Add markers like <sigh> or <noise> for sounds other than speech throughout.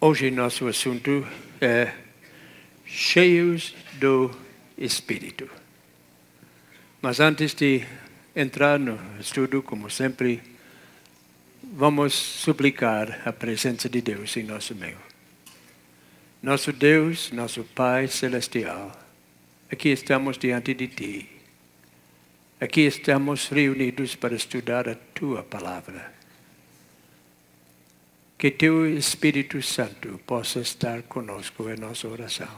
Hoje nosso assunto é cheios do Espírito. Mas antes de entrar no estudo, como sempre, vamos suplicar a presença de Deus em nosso meio. Nosso Deus, nosso Pai Celestial, aqui estamos diante de Ti. Aqui estamos reunidos para estudar a Tua palavra. Que Teu Espírito Santo possa estar conosco em nossa oração.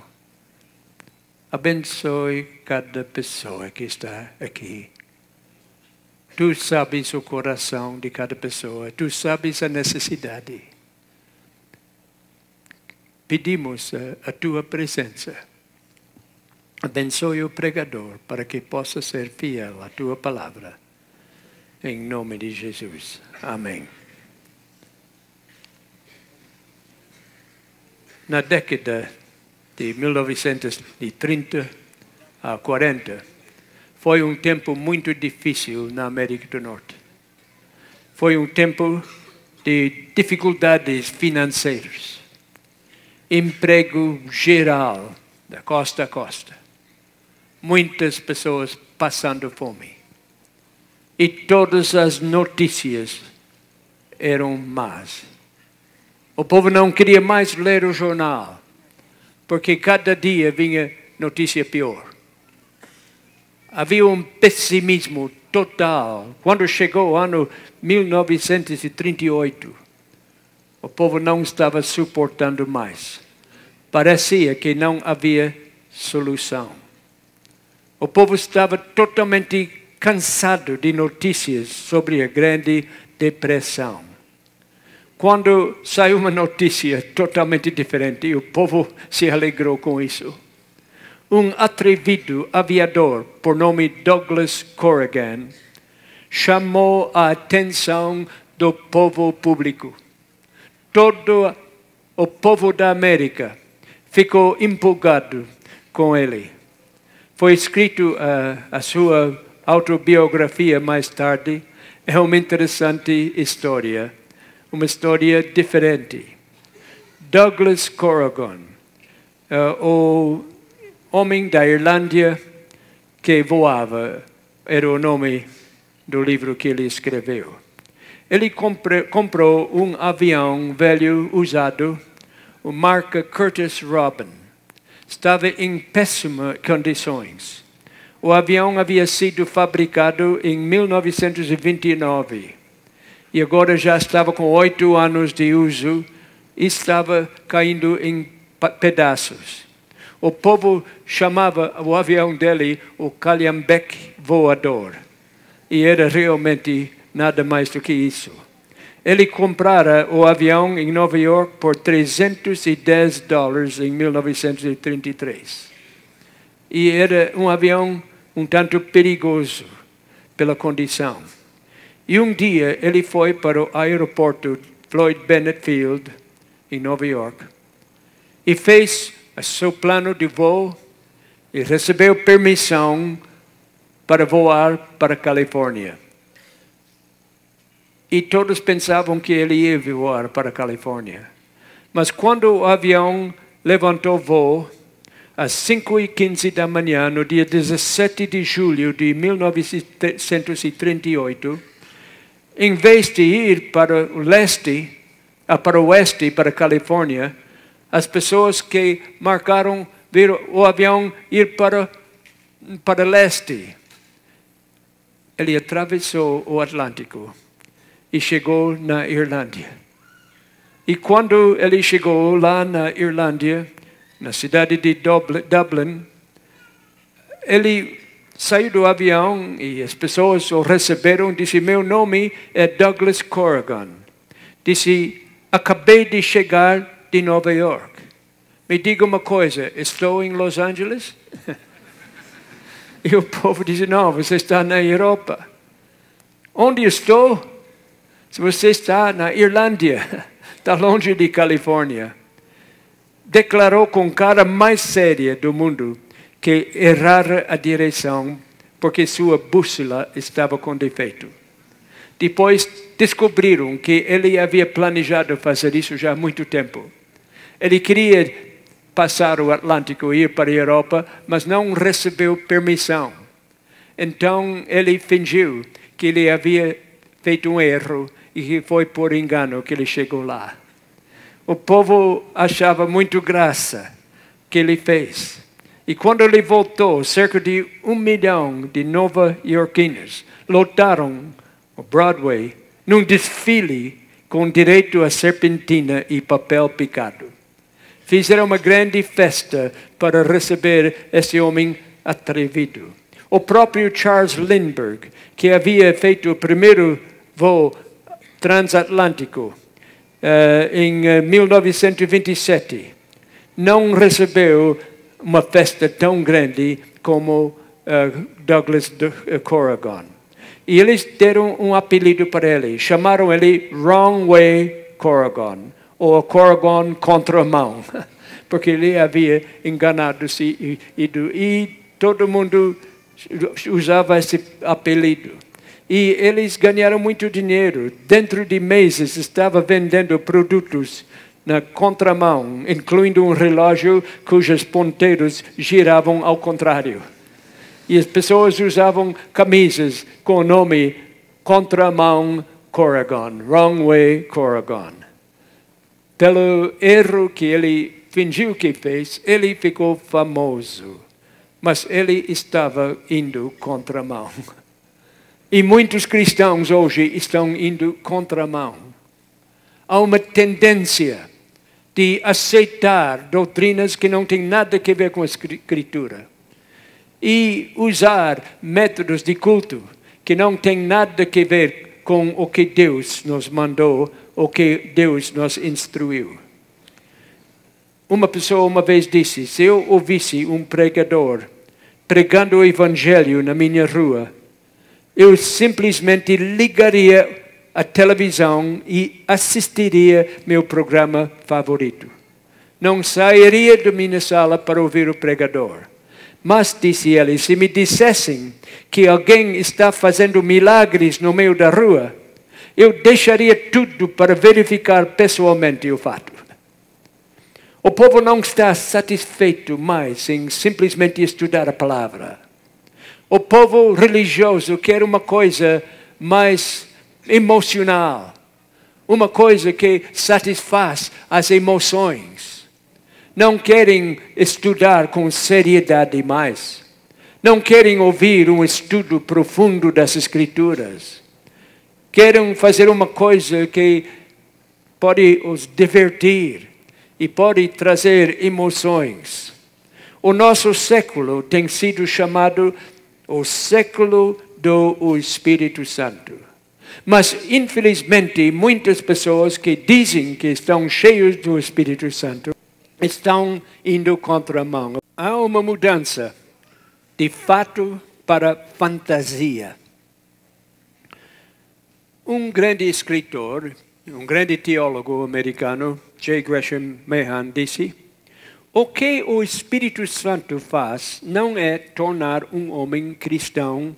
Abençoe cada pessoa que está aqui. Tu sabes o coração de cada pessoa, tu sabes a necessidade. Pedimos a, a tua presença. Abençoe o pregador para que possa ser fiel à tua palavra. Em nome de Jesus. Amém. Na década de 1930 a 40, foi um tempo muito difícil na América do Norte. Foi um tempo de dificuldades financeiras, emprego geral, da costa a costa, muitas pessoas passando fome. E todas as notícias eram más. O povo não queria mais ler o jornal, porque cada dia vinha notícia pior. Havia um pessimismo total. Quando chegou o ano 1938, o povo não estava suportando mais. Parecia que não havia solução. O povo estava totalmente cansado de notícias sobre a Grande Depressão. Quando saiu uma notícia totalmente diferente, o povo se alegrou com isso. Um atrevido aviador por nome Douglas Corrigan chamou a atenção do povo público. Todo o povo da América ficou empolgado com ele. Foi escrito uh, a sua autobiografia mais tarde. É uma interessante história uma história diferente. Douglas Corrigan, uh, o homem da Irlândia que voava, era o nome do livro que ele escreveu. Ele compre, comprou um avião velho usado, o marca Curtis Robin. Estava em péssimas condições. O avião havia sido fabricado em 1929 e agora já estava com oito anos de uso e estava caindo em pedaços. O povo chamava o avião dele o Calhambeck voador. E era realmente nada mais do que isso. Ele comprara o avião em Nova York por 310 dólares em 1933. E era um avião um tanto perigoso pela condição. E um dia ele foi para o aeroporto Floyd Bennett Field, em Nova York, e fez seu plano de voo e recebeu permissão para voar para a Califórnia. E todos pensavam que ele ia voar para a Califórnia. Mas quando o avião levantou voo, às 5 e 15 da manhã, no dia 17 de julho de 1938, em vez de ir para o leste, ah, para o oeste, para a Califórnia, as pessoas que marcaram ver o avião ir para para leste. Ele atravessou o Atlântico e chegou na Irlândia. E quando ele chegou lá na Irlândia, na cidade de Dublin, ele saiu do avião e as pessoas o receberam. Disse: Meu nome é Douglas Corrigan. Disse: Acabei de chegar de Nova York. Me diga uma coisa: estou em Los Angeles? <laughs> e o povo disse: Não, você está na Europa. Onde estou? Se você está na Irlândia, <laughs> está longe de Califórnia. Declarou com cara mais séria do mundo que errara a direção porque sua bússola estava com defeito. Depois descobriram que ele havia planejado fazer isso já há muito tempo. Ele queria passar o Atlântico e ir para a Europa, mas não recebeu permissão. Então ele fingiu que ele havia feito um erro e que foi por engano que ele chegou lá. O povo achava muito graça que ele fez. E quando ele voltou, cerca de um milhão de nova-iorquinos lotaram o Broadway num desfile com direito a serpentina e papel picado. Fizeram uma grande festa para receber esse homem atrevido. O próprio Charles Lindbergh, que havia feito o primeiro voo transatlântico uh, em 1927, eh, não recebeu uma festa tão grande como uh, Douglas Corrigan. E eles deram um apelido para ele, chamaram ele Wrong Way Corrigan, ou Corrigan contramão, <laughs> porque ele havia enganado-se e, e todo mundo usava esse apelido. E eles ganharam muito dinheiro. Dentro de meses estava vendendo produtos na contramão, incluindo um relógio cujos ponteiros giravam ao contrário. E as pessoas usavam camisas com o nome Contramão Corrigan, Wrong Way Corrigan. Pelo erro que ele fingiu que fez, ele ficou famoso. Mas ele estava indo contramão. E muitos cristãos hoje estão indo contramão. Há uma tendência de aceitar doutrinas que não têm nada a ver com a Escritura e usar métodos de culto que não têm nada a ver com o que Deus nos mandou, o que Deus nos instruiu. Uma pessoa uma vez disse: se eu ouvisse um pregador pregando o evangelho na minha rua, eu simplesmente ligaria a televisão e assistiria meu programa favorito. Não sairia da minha sala para ouvir o pregador. Mas, disse ele, se me dissessem que alguém está fazendo milagres no meio da rua, eu deixaria tudo para verificar pessoalmente o fato. O povo não está satisfeito mais em simplesmente estudar a palavra. O povo religioso quer uma coisa mais emocional, uma coisa que satisfaz as emoções não querem estudar com seriedade mais. Não querem ouvir um estudo profundo das Escrituras. Querem fazer uma coisa que pode os divertir e pode trazer emoções. O nosso século tem sido chamado o século do Espírito Santo. Mas, infelizmente, muitas pessoas que dizem que estão cheios do Espírito Santo estão indo contra a mão. Há uma mudança de fato para fantasia. Um grande escritor, um grande teólogo americano, J. Gresham Mehan, disse: O que o Espírito Santo faz não é tornar um homem cristão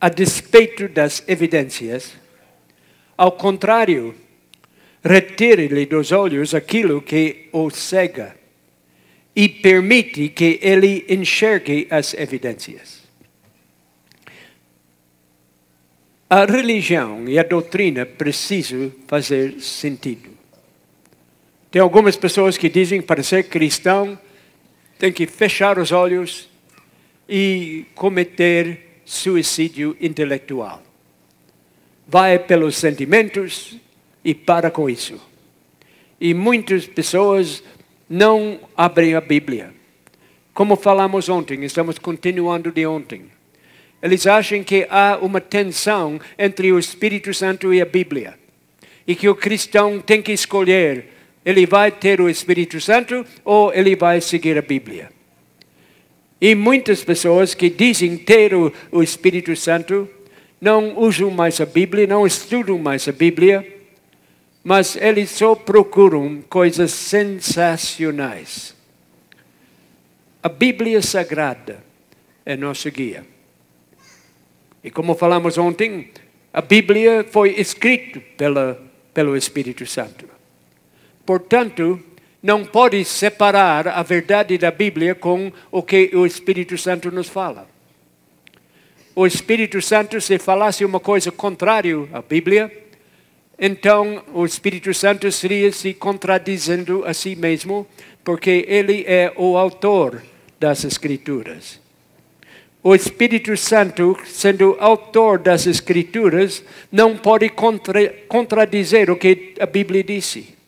a despeito das evidências. Ao contrário, retire-lhe dos olhos aquilo que o cega e permite que ele enxergue as evidências. A religião e a doutrina precisam fazer sentido. Tem algumas pessoas que dizem para ser cristão tem que fechar os olhos e cometer suicídio intelectual. Vai pelos sentimentos, e para com isso. E muitas pessoas não abrem a Bíblia. Como falamos ontem, estamos continuando de ontem. Eles acham que há uma tensão entre o Espírito Santo e a Bíblia. E que o cristão tem que escolher: ele vai ter o Espírito Santo ou ele vai seguir a Bíblia. E muitas pessoas que dizem ter o, o Espírito Santo não usam mais a Bíblia, não estudam mais a Bíblia mas eles só procuram coisas sensacionais. A Bíblia Sagrada é nosso guia. E como falamos ontem, a Bíblia foi escrita pela, pelo Espírito Santo. Portanto, não pode separar a verdade da Bíblia com o que o Espírito Santo nos fala. O Espírito Santo, se falasse uma coisa contrária à Bíblia, então o Espírito Santo estaria se contradizendo a si mesmo, porque ele é o autor das Escrituras. O Espírito Santo, sendo autor das Escrituras, não pode contra, contradizer o que a Bíblia disse.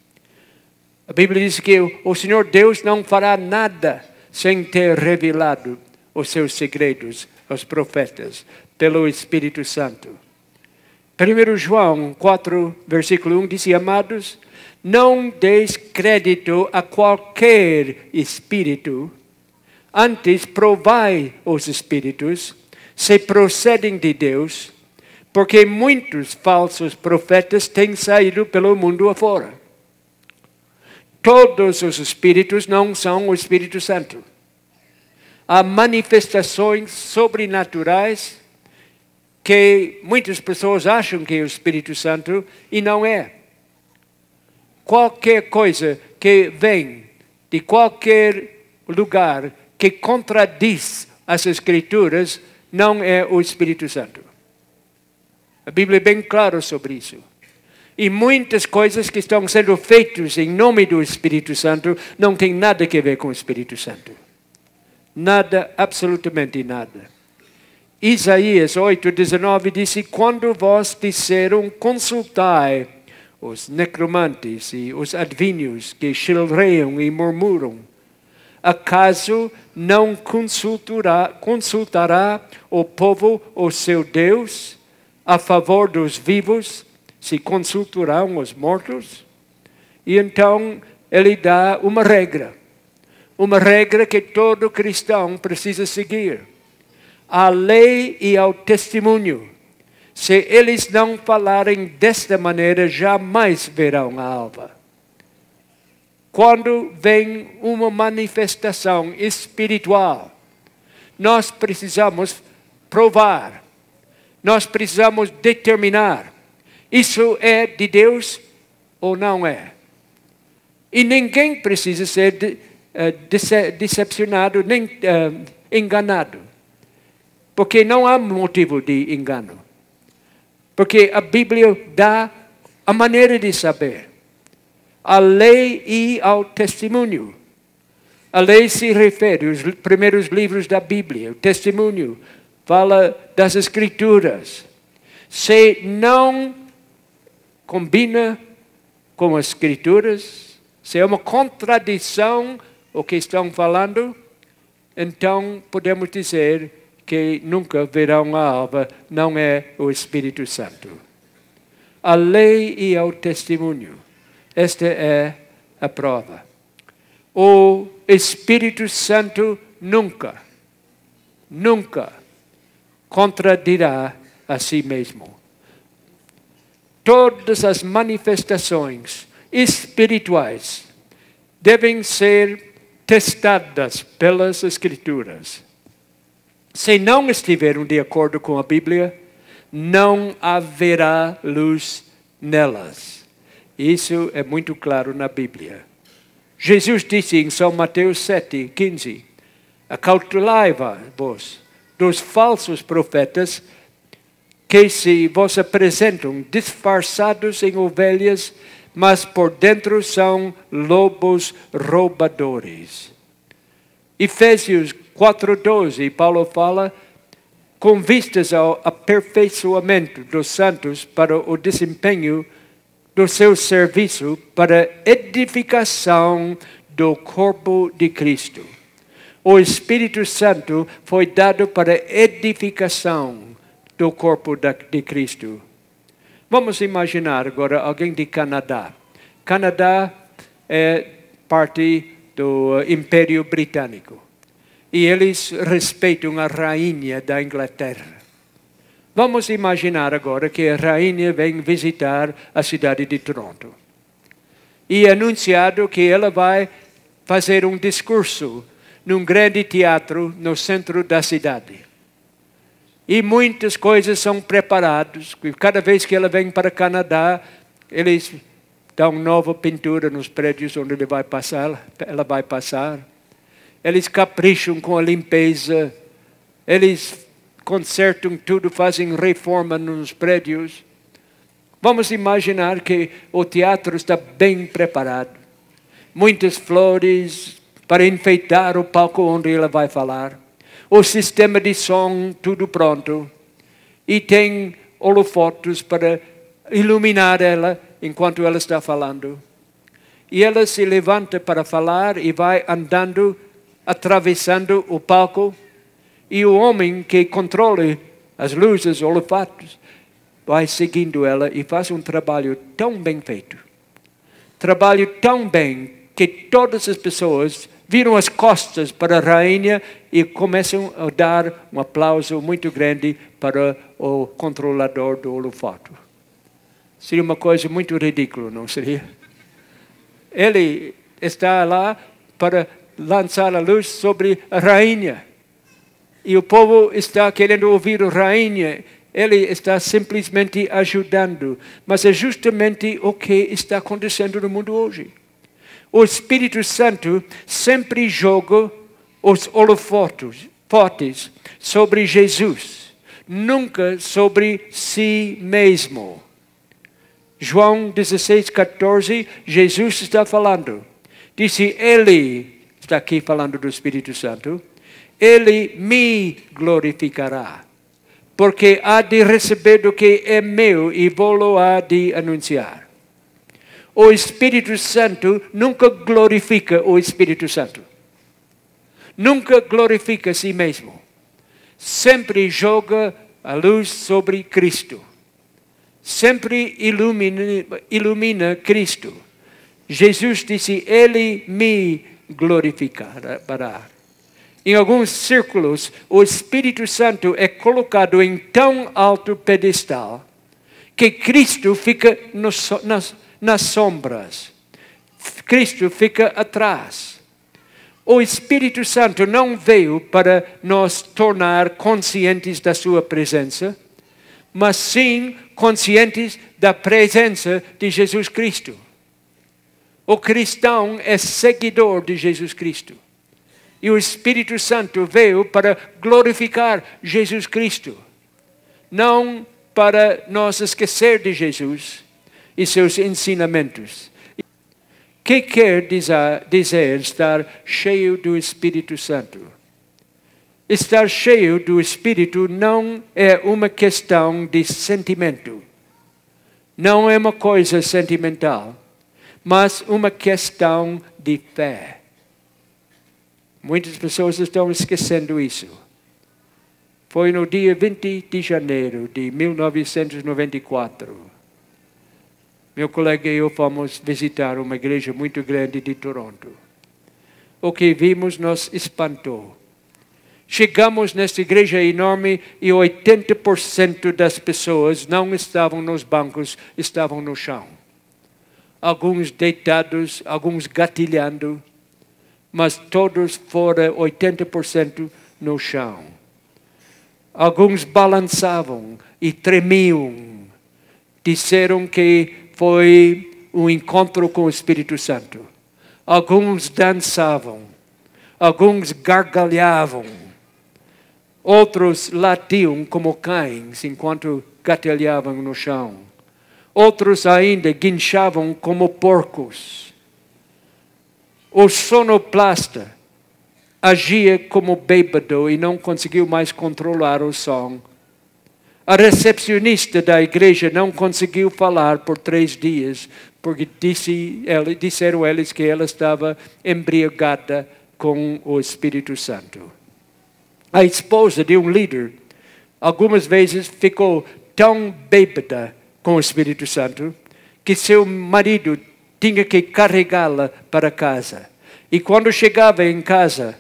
A Bíblia diz que o Senhor Deus não fará nada sem ter revelado os seus segredos aos profetas pelo Espírito Santo. 1 João 4, versículo 1 diz: Amados, não deis crédito a qualquer espírito, antes provai os espíritos se procedem de Deus, porque muitos falsos profetas têm saído pelo mundo afora. Todos os espíritos não são o Espírito Santo. Há manifestações sobrenaturais que muitas pessoas acham que é o Espírito Santo e não é. Qualquer coisa que vem de qualquer lugar que contradiz as Escrituras não é o Espírito Santo. A Bíblia é bem clara sobre isso. E muitas coisas que estão sendo feitas em nome do Espírito Santo não têm nada a ver com o Espírito Santo. Nada, absolutamente nada. Isaías 8, 19 disse: Quando vós disseram, consultai os necromantes e os adivinhos que chilreiam e murmuram, acaso não consultará, consultará o povo o seu Deus a favor dos vivos? Se consultarão os mortos. E então ele dá uma regra, uma regra que todo cristão precisa seguir: a lei e ao testemunho. Se eles não falarem desta maneira, jamais verão a alva. Quando vem uma manifestação espiritual, nós precisamos provar, nós precisamos determinar isso é de Deus ou não é? E ninguém precisa ser de, uh, decepcionado nem uh, enganado. Porque não há motivo de engano. Porque a Bíblia dá a maneira de saber. A lei e ao testemunho. A lei se refere aos primeiros livros da Bíblia. O testemunho fala das Escrituras. Se não combina com as Escrituras, se é uma contradição o que estão falando, então podemos dizer que nunca verão a alva, não é o Espírito Santo. A lei e o testemunho, esta é a prova. O Espírito Santo nunca, nunca contradirá a si mesmo todas as manifestações espirituais devem ser testadas pelas Escrituras. Se não estiverem de acordo com a Bíblia, não haverá luz nelas. Isso é muito claro na Bíblia. Jesus disse em São Mateus 7, 15: Acautelai-vos dos falsos profetas que se vos apresentam disfarçados em ovelhas, mas por dentro são lobos roubadores. Efésios 4:12, Paulo fala com vistas ao aperfeiçoamento dos santos para o desempenho do seu serviço para edificação do corpo de Cristo. O Espírito Santo foi dado para edificação do corpo de Cristo. Vamos imaginar agora alguém de Canadá. Canadá é parte do Império Britânico. E eles respeitam a rainha da Inglaterra. Vamos imaginar agora que a rainha vem visitar a cidade de Toronto. E é anunciado que ela vai fazer um discurso num grande teatro no centro da cidade. E muitas coisas são preparadas. Cada vez que ela vem para o Canadá, eles dão nova pintura nos prédios onde ele vai passar, ela vai passar. Eles capricham com a limpeza. Eles consertam tudo, fazem reforma nos prédios. Vamos imaginar que o teatro está bem preparado. Muitas flores para enfeitar o palco onde ela vai falar. O sistema de som, tudo pronto. E tem holofotos para iluminar ela enquanto ela está falando. E ela se levanta para falar e vai andando, atravessando o palco. E o homem que controla as luzes, os holofotos, vai seguindo ela e faz um trabalho tão bem feito. Trabalho tão bem que todas as pessoas viram as costas para a rainha e começam a dar um aplauso muito grande para o controlador do holofoto. Seria uma coisa muito ridícula, não seria? Ele está lá para lançar a luz sobre a rainha. E o povo está querendo ouvir a rainha. Ele está simplesmente ajudando. Mas é justamente o que está acontecendo no mundo hoje. O Espírito Santo sempre joga os holofotes sobre Jesus, nunca sobre si mesmo. João 16, 14, Jesus está falando. Disse, Ele, está aqui falando do Espírito Santo, Ele me glorificará, porque há de receber do que é meu e vou-lo há de anunciar. O Espírito Santo nunca glorifica o Espírito Santo. Nunca glorifica a si mesmo. Sempre joga a luz sobre Cristo sempre ilumina, ilumina Cristo. Jesus disse: Ele me glorificará. Em alguns círculos, o Espírito Santo é colocado em tão alto pedestal que Cristo fica nos, nas, nas sombras. Cristo fica atrás. O Espírito Santo não veio para nos tornar conscientes da Sua presença, mas sim conscientes da presença de Jesus Cristo. O cristão é seguidor de Jesus Cristo. E o Espírito Santo veio para glorificar Jesus Cristo. Não para nos esquecer de Jesus e seus ensinamentos. Que quer dizer estar cheio do Espírito Santo? Estar cheio do Espírito não é uma questão de sentimento, não é uma coisa sentimental, mas uma questão de fé. Muitas pessoas estão esquecendo isso. Foi no dia 20 de janeiro de 1994. Meu colega e eu fomos visitar uma igreja muito grande de Toronto. O que vimos nos espantou Chegamos nessa igreja enorme e 80% das pessoas não estavam nos bancos, estavam no chão. Alguns deitados, alguns gatilhando, mas todos foram 80% no chão. Alguns balançavam e tremiam. Disseram que foi um encontro com o Espírito Santo. Alguns dançavam, alguns gargalhavam Outros latiam como cães enquanto gatilhavam no chão. Outros ainda guinchavam como porcos. O sonoplasta agia como bêbado e não conseguiu mais controlar o som. A recepcionista da igreja não conseguiu falar por três dias, porque disse, ela, disseram eles que ela estava embriagada com o Espírito Santo. A esposa de um líder, algumas vezes ficou tão bêbada com o Espírito Santo que seu marido tinha que carregá-la para casa. E quando chegava em casa,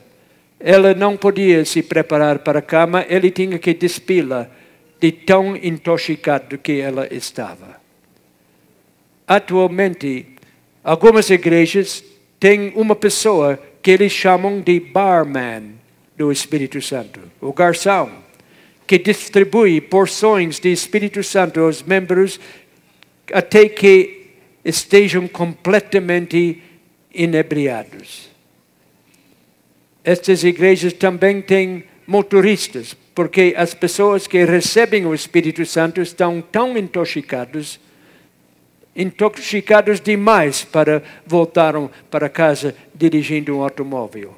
ela não podia se preparar para a cama, ele tinha que despila de tão intoxicado que ela estava. Atualmente, algumas igrejas têm uma pessoa que eles chamam de barman do Espírito Santo. O garçom, que distribui porções de Espírito Santo aos membros até que estejam completamente inebriados. Estas igrejas também têm motoristas, porque as pessoas que recebem o Espírito Santo estão tão intoxicados, intoxicados demais para voltar para casa dirigindo um automóvel.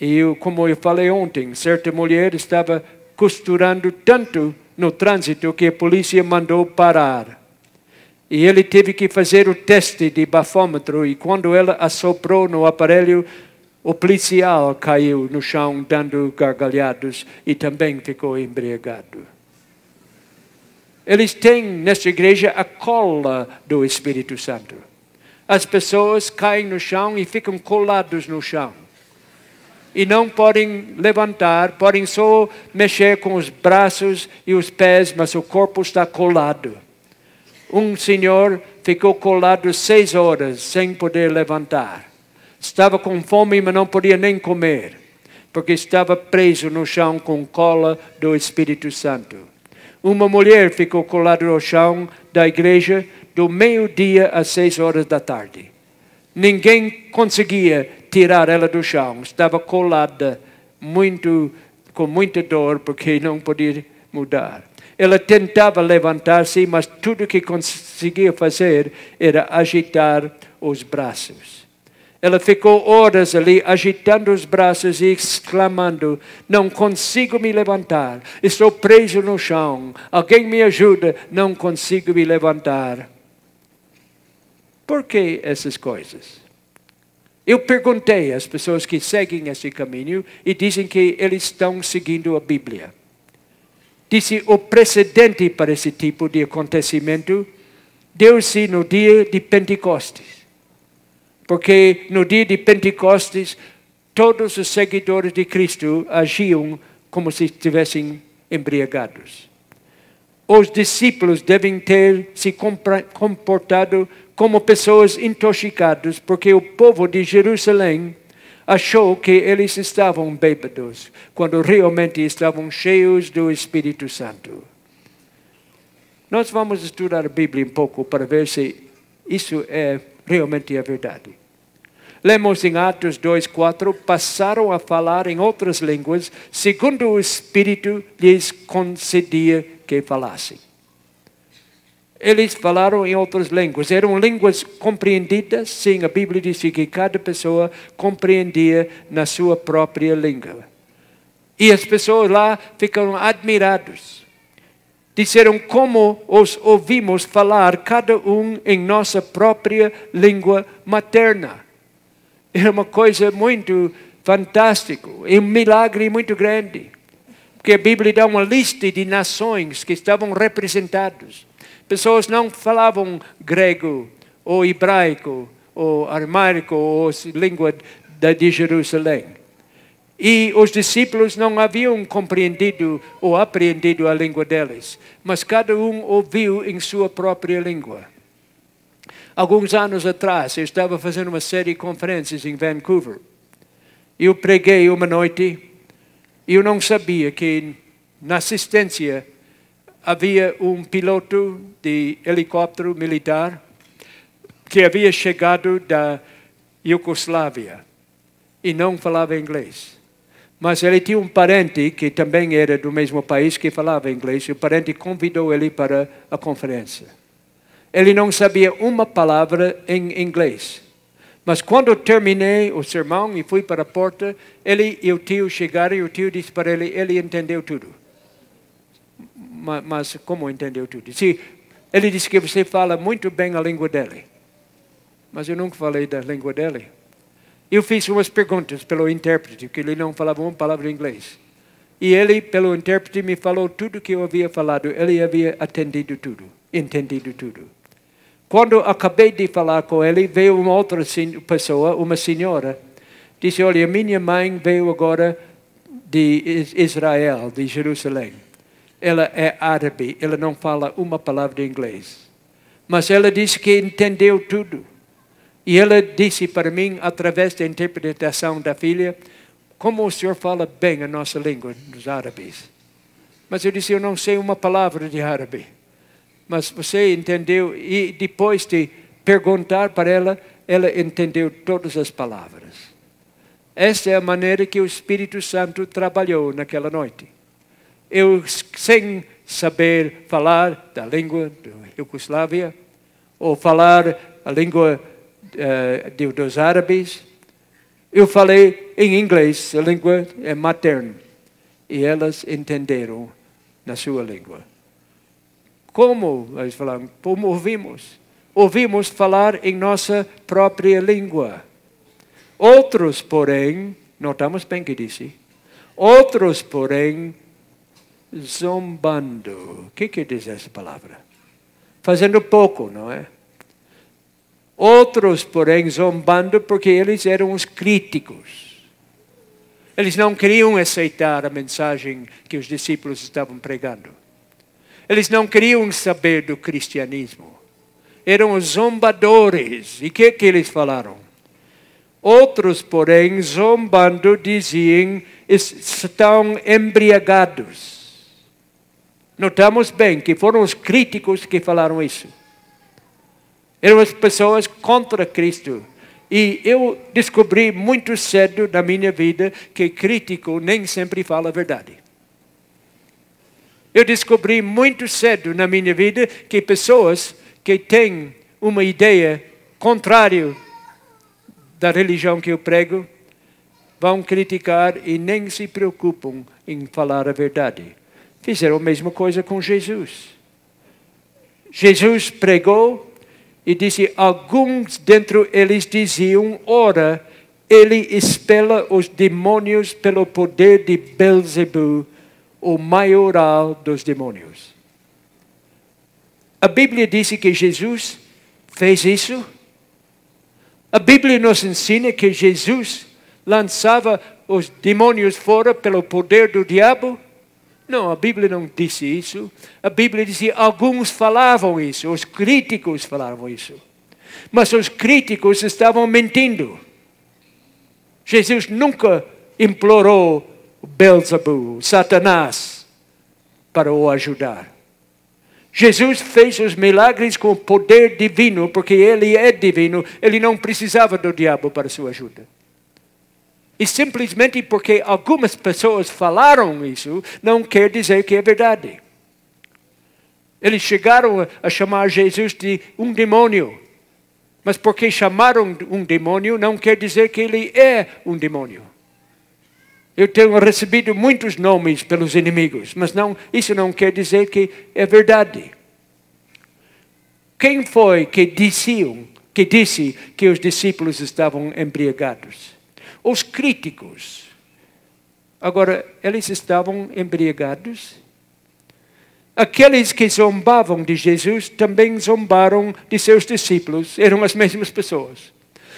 E eu, como eu falei ontem, certa mulher estava costurando tanto no trânsito que a polícia mandou parar. E ele teve que fazer o teste de bafômetro e quando ela assoprou no aparelho, o policial caiu no chão dando gargalhados e também ficou embriagado. Eles têm nesta igreja a cola do Espírito Santo. As pessoas caem no chão e ficam colados no chão. E não podem levantar, podem só mexer com os braços e os pés, mas o corpo está colado. Um senhor ficou colado seis horas sem poder levantar. Estava com fome, mas não podia nem comer, porque estava preso no chão com cola do Espírito Santo. Uma mulher ficou colada no chão da igreja do meio-dia às seis horas da tarde. Ninguém conseguia tirar ela do chão. Estava colada muito, com muita dor, porque não podia mudar. Ela tentava levantar-se, mas tudo que conseguia fazer era agitar os braços. Ela ficou horas ali agitando os braços e exclamando: Não consigo me levantar, estou preso no chão, alguém me ajuda, não consigo me levantar. Por que essas coisas? Eu perguntei às pessoas que seguem esse caminho e dizem que eles estão seguindo a Bíblia. Disse o precedente para esse tipo de acontecimento deu-se no dia de Pentecostes porque no dia de Pentecostes, todos os seguidores de Cristo agiam como se estivessem embriagados. Os discípulos devem ter se comportado como pessoas intoxicadas, porque o povo de Jerusalém achou que eles estavam bêbados, quando realmente estavam cheios do Espírito Santo. Nós vamos estudar a Bíblia um pouco para ver se isso é realmente a verdade. Lemos em Atos 2,4: passaram a falar em outras línguas, segundo o Espírito lhes concedia que falassem. Eles falaram em outras línguas, eram línguas compreendidas, sim, a Bíblia diz que cada pessoa compreendia na sua própria língua. E as pessoas lá ficaram admirados. Disseram como os ouvimos falar, cada um em nossa própria língua materna. Era uma coisa muito fantástica, um milagre muito grande. Porque a Bíblia dá uma lista de nações que estavam representadas. Pessoas não falavam grego, ou hebraico, ou aramaico, ou língua de Jerusalém. E os discípulos não haviam compreendido ou aprendido a língua deles, mas cada um ouviu em sua própria língua. Alguns anos atrás, eu estava fazendo uma série de conferências em Vancouver. Eu preguei uma noite e eu não sabia que na assistência havia um piloto de helicóptero militar que havia chegado da Iugoslávia e não falava inglês. Mas ele tinha um parente que também era do mesmo país que falava inglês e o parente convidou ele para a conferência. Ele não sabia uma palavra em inglês. Mas quando terminei o sermão e fui para a porta, ele e o tio chegaram e o tio disse para ele, ele entendeu tudo. Mas, mas como entendeu tudo? Ele disse que você fala muito bem a língua dele. Mas eu nunca falei da língua dele. Eu fiz umas perguntas pelo intérprete, que ele não falava uma palavra em inglês. E ele, pelo intérprete, me falou tudo que eu havia falado. Ele havia atendido tudo, entendido tudo. Quando acabei de falar com ele, veio uma outra pessoa, uma senhora, disse: Olha, minha mãe veio agora de Israel, de Jerusalém. Ela é árabe, ela não fala uma palavra de inglês. Mas ela disse que entendeu tudo. E ela disse para mim, através da interpretação da filha, como o senhor fala bem a nossa língua, dos árabes. Mas eu disse, eu não sei uma palavra de árabe. Mas você entendeu, e depois de perguntar para ela, ela entendeu todas as palavras. Esta é a maneira que o Espírito Santo trabalhou naquela noite. Eu, sem saber falar da língua da Iugoslávia, ou falar a língua uh, dos árabes, eu falei em inglês, a língua é materna, e elas entenderam na sua língua. Como eles falaram? Como ouvimos? Ouvimos falar em nossa própria língua. Outros, porém, notamos bem que disse, outros, porém, zombando. O que quer dizer essa palavra? Fazendo pouco, não é? Outros, porém, zombando porque eles eram os críticos. Eles não queriam aceitar a mensagem que os discípulos estavam pregando. Eles não queriam saber do cristianismo. Eram os zombadores. E o que, que eles falaram? Outros, porém, zombando, diziam: estão embriagados. Notamos bem que foram os críticos que falaram isso. Eram as pessoas contra Cristo. E eu descobri muito cedo na minha vida que crítico nem sempre fala a verdade. Eu descobri muito cedo na minha vida que pessoas que têm uma ideia contrária da religião que eu prego vão criticar e nem se preocupam em falar a verdade. Fizeram a mesma coisa com Jesus. Jesus pregou e disse: Alguns dentro eles diziam: Ora, ele expela os demônios pelo poder de Belzebu, o maioral dos demônios. A Bíblia disse que Jesus fez isso. A Bíblia nos ensina que Jesus lançava os demônios fora pelo poder do diabo. Não, a Bíblia não disse isso. A Bíblia dizia alguns falavam isso, os críticos falavam isso. Mas os críticos estavam mentindo. Jesus nunca implorou Belzebu, Satanás, para o ajudar. Jesus fez os milagres com poder divino, porque ele é divino, ele não precisava do diabo para sua ajuda. E simplesmente porque algumas pessoas falaram isso, não quer dizer que é verdade. Eles chegaram a chamar Jesus de um demônio. Mas porque chamaram um demônio, não quer dizer que ele é um demônio. Eu tenho recebido muitos nomes pelos inimigos, mas não, isso não quer dizer que é verdade. Quem foi que diziam, que disse que os discípulos estavam embriagados? Os críticos. Agora, eles estavam embriagados. Aqueles que zombavam de Jesus também zombaram de seus discípulos, eram as mesmas pessoas.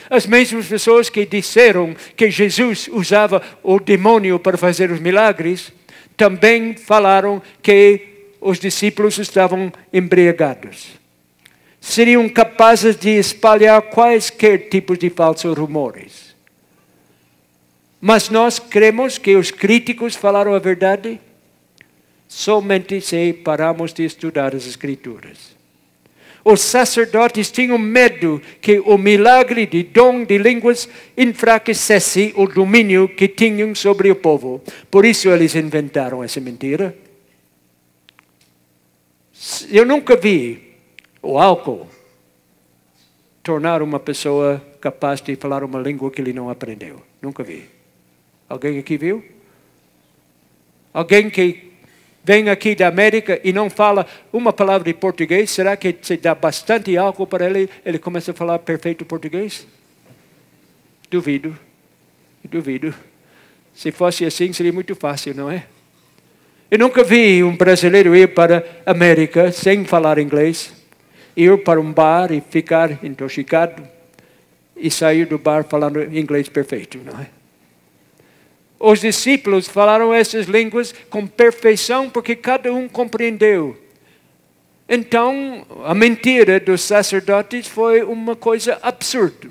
As mesmas pessoas que disseram que Jesus usava o demônio para fazer os milagres, também falaram que os discípulos estavam embriagados. Seriam capazes de espalhar quaisquer tipos de falsos rumores. Mas nós cremos que os críticos falaram a verdade somente se paramos de estudar as Escrituras. Os sacerdotes tinham medo que o milagre de dom de línguas enfraquecesse o domínio que tinham sobre o povo. Por isso eles inventaram essa mentira. Eu nunca vi o álcool tornar uma pessoa capaz de falar uma língua que ele não aprendeu. Nunca vi. Alguém aqui viu? Alguém que vem aqui da América e não fala uma palavra de português, será que se dá bastante álcool para ele, ele começa a falar perfeito português? Duvido. Duvido. Se fosse assim, seria muito fácil, não é? Eu nunca vi um brasileiro ir para a América sem falar inglês, ir para um bar e ficar intoxicado e sair do bar falando inglês perfeito, não é? Os discípulos falaram essas línguas com perfeição porque cada um compreendeu. Então, a mentira dos sacerdotes foi uma coisa absurda.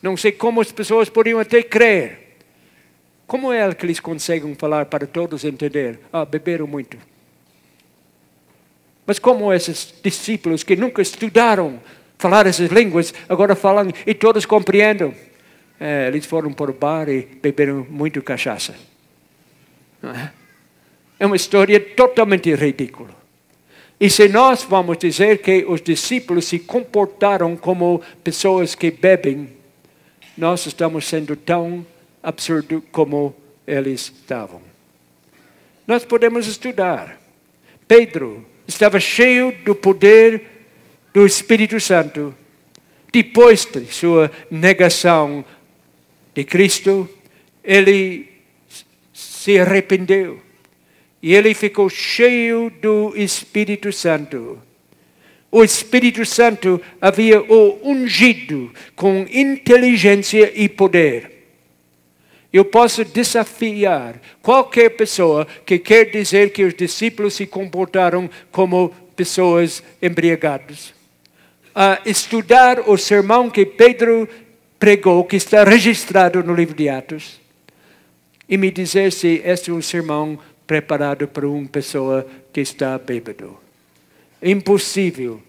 Não sei como as pessoas podiam até crer. Como é que eles conseguem falar para todos entender? Ah, beberam muito. Mas como esses discípulos que nunca estudaram falar essas línguas, agora falam e todos compreendem. É, eles foram para o bar e beberam muito cachaça. É? é uma história totalmente ridícula. E se nós vamos dizer que os discípulos se comportaram como pessoas que bebem, nós estamos sendo tão absurdos como eles estavam. Nós podemos estudar. Pedro estava cheio do poder do Espírito Santo. Depois de sua negação de Cristo, ele se arrependeu. E ele ficou cheio do Espírito Santo. O Espírito Santo havia o ungido com inteligência e poder. Eu posso desafiar qualquer pessoa que quer dizer que os discípulos se comportaram como pessoas embriagadas. A estudar o sermão que Pedro pregou, que está registrado no livro de Atos, e me dizer se este é um sermão preparado para uma pessoa que está bêbado. Impossível.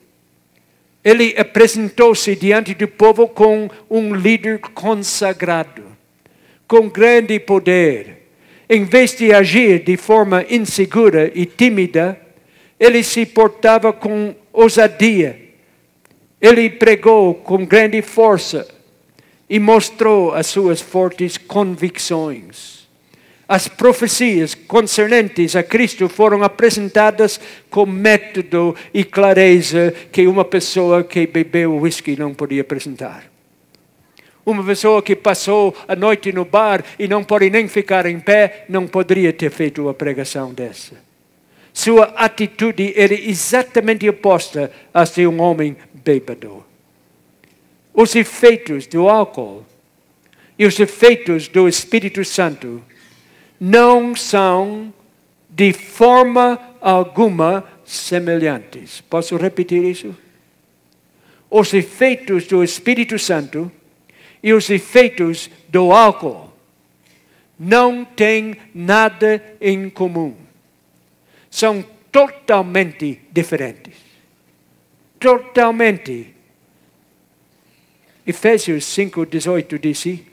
Ele apresentou-se diante do povo com um líder consagrado com grande poder. Em vez de agir de forma insegura e tímida, ele se portava com ousadia. Ele pregou com grande força e mostrou as suas fortes convicções. As profecias concernentes a Cristo foram apresentadas com método e clareza que uma pessoa que bebeu whisky não podia apresentar. Uma pessoa que passou a noite no bar e não pode nem ficar em pé, não poderia ter feito uma pregação dessa. Sua atitude era exatamente oposta à de um homem bêbado. Os efeitos do álcool e os efeitos do Espírito Santo não são de forma alguma semelhantes. Posso repetir isso? Os efeitos do Espírito Santo e os efeitos do álcool não têm nada em comum. São totalmente diferentes. Totalmente. Efésios 5,18 disse: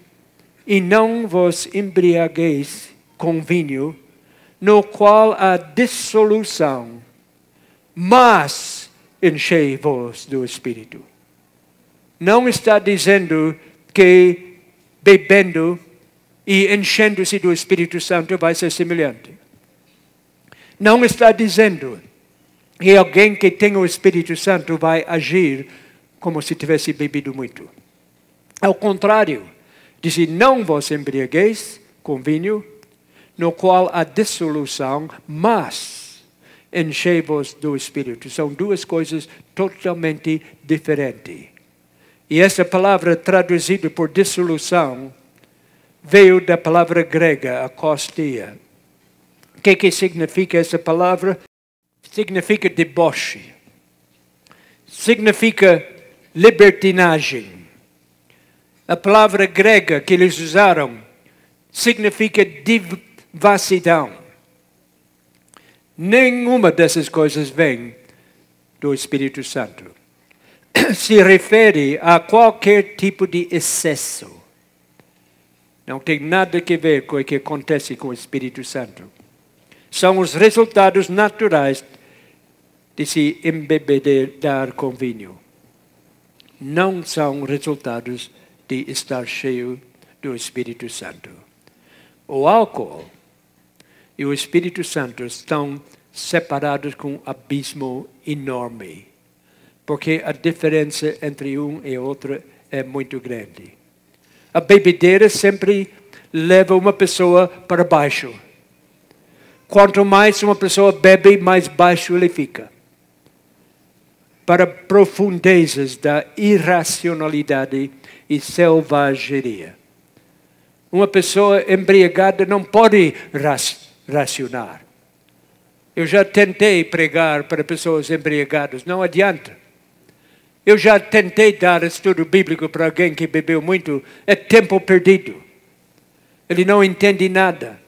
E não vos embriagueis com vinho, no qual há dissolução, mas enchei-vos do Espírito. Não está dizendo que bebendo e enchendo-se do Espírito Santo vai ser semelhante. Não está dizendo que alguém que tem o Espírito Santo vai agir como se tivesse bebido muito. Ao contrário, diz: Não vos embriagueis com vinho, no qual há dissolução, mas enchei-vos do Espírito. São duas coisas totalmente diferentes. E essa palavra traduzida por dissolução veio da palavra grega, acostia. O que, que significa essa palavra? Significa deboche. Significa libertinagem. A palavra grega que eles usaram significa devassidão. Nenhuma dessas coisas vem do Espírito Santo. <clears throat> se refere a qualquer tipo de excesso. Não tem nada a ver com o que acontece com o Espírito Santo. São os resultados naturais de se embebedar com vinho. Não são resultados de estar cheio do Espírito Santo. O álcool e o Espírito Santo estão separados com um abismo enorme porque a diferença entre um e outro é muito grande. A bebedeira sempre leva uma pessoa para baixo. Quanto mais uma pessoa bebe, mais baixo ele fica. Para profundezas da irracionalidade e selvageria. Uma pessoa embriagada não pode racionar. Eu já tentei pregar para pessoas embriagadas, não adianta. Eu já tentei dar estudo bíblico para alguém que bebeu muito, é tempo perdido. Ele não entende nada.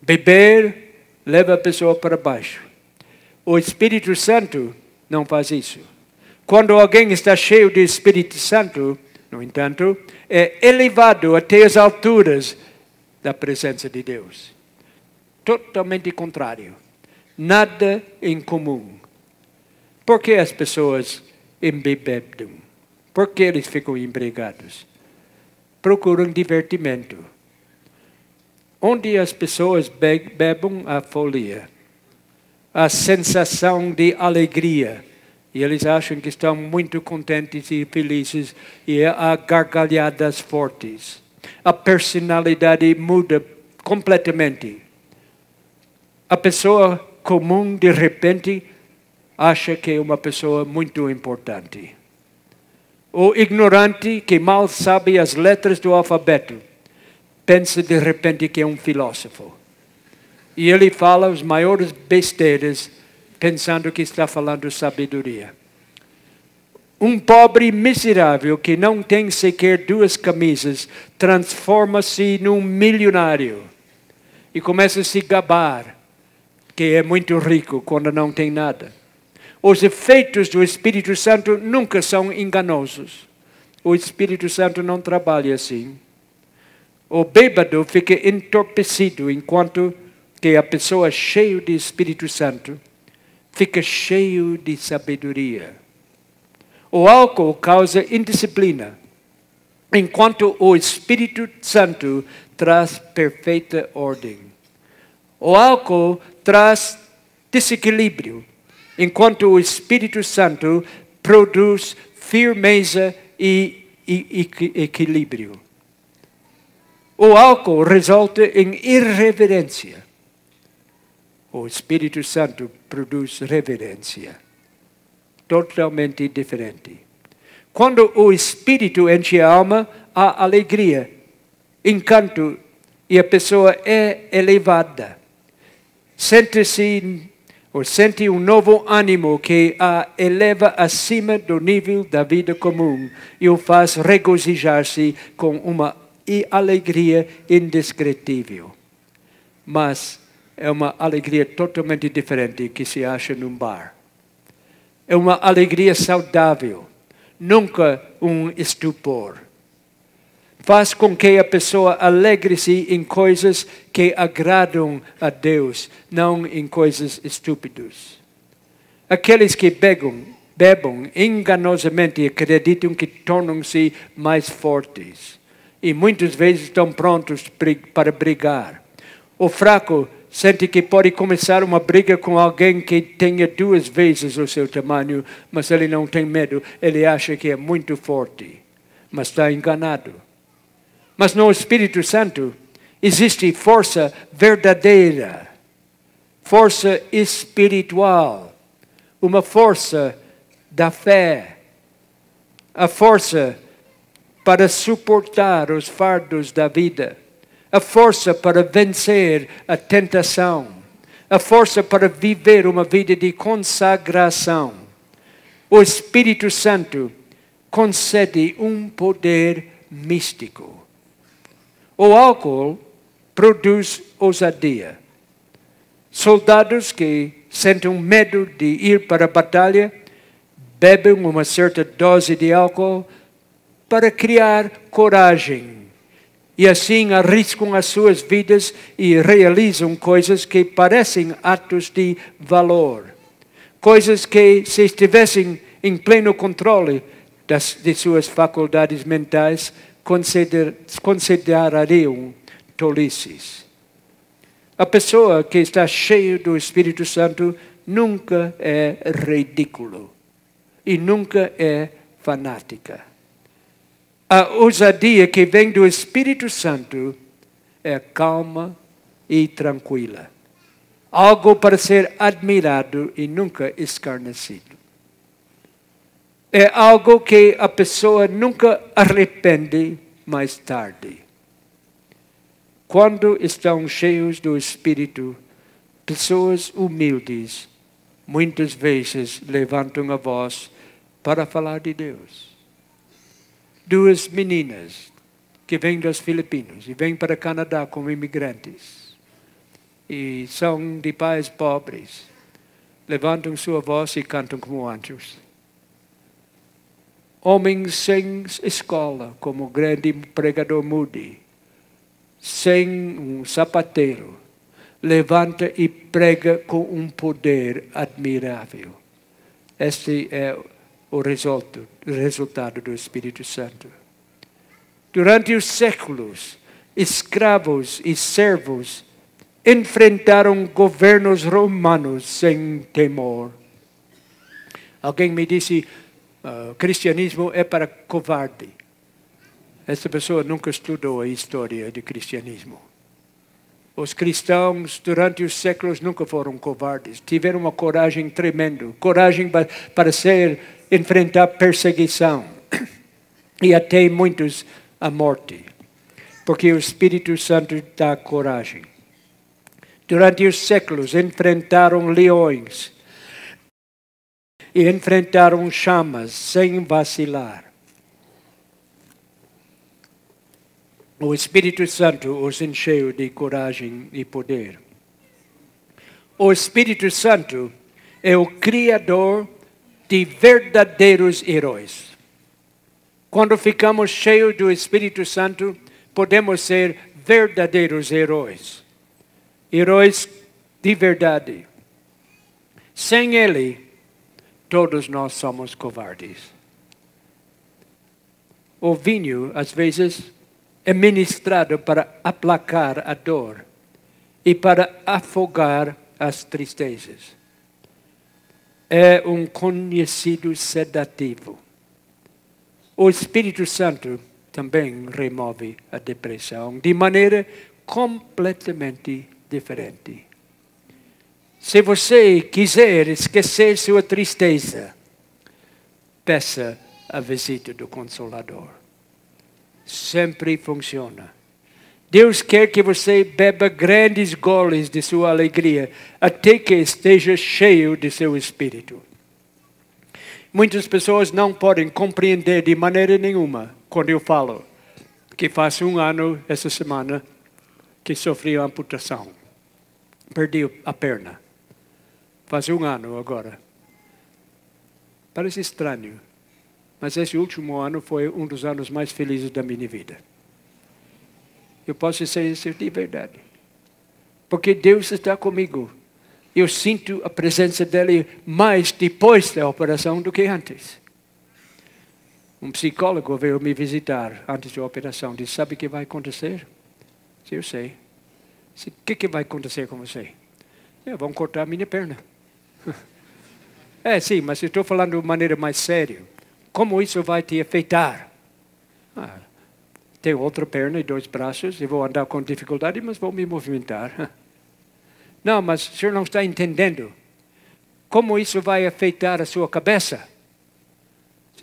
Beber leva a pessoa para baixo. O Espírito Santo não faz isso. Quando alguém está cheio de Espírito Santo, no entanto, é elevado até as alturas da presença de Deus. Totalmente contrário. Nada em comum. Por que as pessoas embebedam? Por que eles ficam embriagados? Procuram divertimento. Onde as pessoas bebem a folia, a sensação de alegria, e eles acham que estão muito contentes e felizes, e há gargalhadas fortes. A personalidade muda completamente. A pessoa comum, de repente, acha que é uma pessoa muito importante. O ignorante que mal sabe as letras do alfabeto pensa de repente que é um filósofo. E ele fala os maiores besteiras pensando que está falando sabedoria. Um pobre miserável que não tem sequer duas camisas transforma-se num milionário e começa a se gabar que é muito rico quando não tem nada. Os efeitos do Espírito Santo nunca são enganosos. O Espírito Santo não trabalha assim. O bêbado fica entorpecido enquanto que a pessoa cheia de Espírito Santo fica cheio de sabedoria. O álcool causa indisciplina, enquanto o Espírito Santo traz perfeita ordem. O álcool traz desequilíbrio, enquanto o Espírito Santo produz firmeza e, e, e equilíbrio. O álcool resulta em irreverência o Espírito Santo produz reverência. Totalmente diferente. Quando o Espírito enche a alma, há alegria, encanto e a pessoa é elevada. Sente-se ou sente um novo ânimo que a eleva acima do nível da vida comum e o faz regozijar-se com uma alegria indescritível. Mas é uma alegria totalmente diferente que se acha num bar. É uma alegria saudável, nunca um estupor. Faz com que a pessoa alegre-se em coisas que agradam a Deus, não em coisas estúpidas. Aqueles que bebam, bebam enganosamente acreditam que tornam-se mais fortes e muitas vezes estão prontos para brigar. O fraco sente que pode começar uma briga com alguém que tenha duas vezes o seu tamanho, mas ele não tem medo, ele acha que é muito forte, mas está enganado. Mas no Espírito Santo existe força verdadeira, força espiritual, uma força da fé, a força para suportar os fardos da vida a força para vencer a tentação, a força para viver uma vida de consagração. O Espírito Santo concede um poder místico. O álcool produz ousadia. Soldados que sentem medo de ir para a batalha bebem uma certa dose de álcool para criar coragem e assim arriscam as suas vidas e realizam coisas que parecem atos de valor. Coisas que, se estivessem em pleno controle das, de suas faculdades mentais, consider, considerariam tolices. A pessoa que está cheia do Espírito Santo nunca é ridículo e nunca é fanática. A ousadia que vem do Espírito Santo é calma e tranquila. Algo para ser admirado e nunca escarnecido. É algo que a pessoa nunca arrepende mais tarde. Quando estão cheios do Espírito, pessoas humildes muitas vezes levantam a voz para falar de Deus duas meninas que vêm das Filipinas e vêm para o Canadá como imigrantes. E são de pais pobres. levantam sua voz e cantam como anjos. Homens sem escola, como o grande pregador Moody, sem um sapateiro, levanta e prega com um poder admirável. Este é o resultado do Espírito Santo. Durante os séculos, escravos e servos enfrentaram governos romanos sem temor. Alguém me disse: uh, cristianismo é para covarde. Essa pessoa nunca estudou a história do cristianismo. Os cristãos, durante os séculos, nunca foram covardes. Tiveram uma coragem tremenda coragem para ser, enfrentar perseguição e até muitos a morte. Porque o Espírito Santo dá coragem. Durante os séculos, enfrentaram leões e enfrentaram chamas sem vacilar. O Espírito Santo os encheu de coragem e poder. O Espírito Santo é o Criador de verdadeiros heróis. Quando ficamos cheios do Espírito Santo, podemos ser verdadeiros heróis. Heróis de verdade. Sem Ele, todos nós somos covardes. O vinho, às vezes, é ministrado para aplacar a dor e para afogar as tristezas. É um conhecido sedativo. O Espírito Santo também remove a depressão de maneira completamente diferente. Se você quiser esquecer sua tristeza, peça a visita do Consolador sempre funciona. Deus quer que você beba grandes goles de sua alegria, até que esteja cheio de seu espírito. Muitas pessoas não podem compreender de maneira nenhuma quando eu falo que faz um ano essa semana que sofri amputação. Perdi a perna. Faz um ano agora. Parece estranho. Mas esse último ano foi um dos anos mais felizes da minha vida. Eu posso dizer isso de verdade. Porque Deus está comigo. Eu sinto a presença dele mais depois da operação do que antes. Um psicólogo veio me visitar antes da operação. Disse: Sabe o que vai acontecer? Eu sei. O que, que vai acontecer com você? Vão cortar a minha perna. <laughs> É, sim, mas estou falando de maneira mais séria. Como isso vai te afetar? Ah, tenho outra perna e dois braços e vou andar com dificuldade, mas vou me movimentar. <laughs> Não, mas o senhor não está entendendo. Como isso vai afetar a sua cabeça?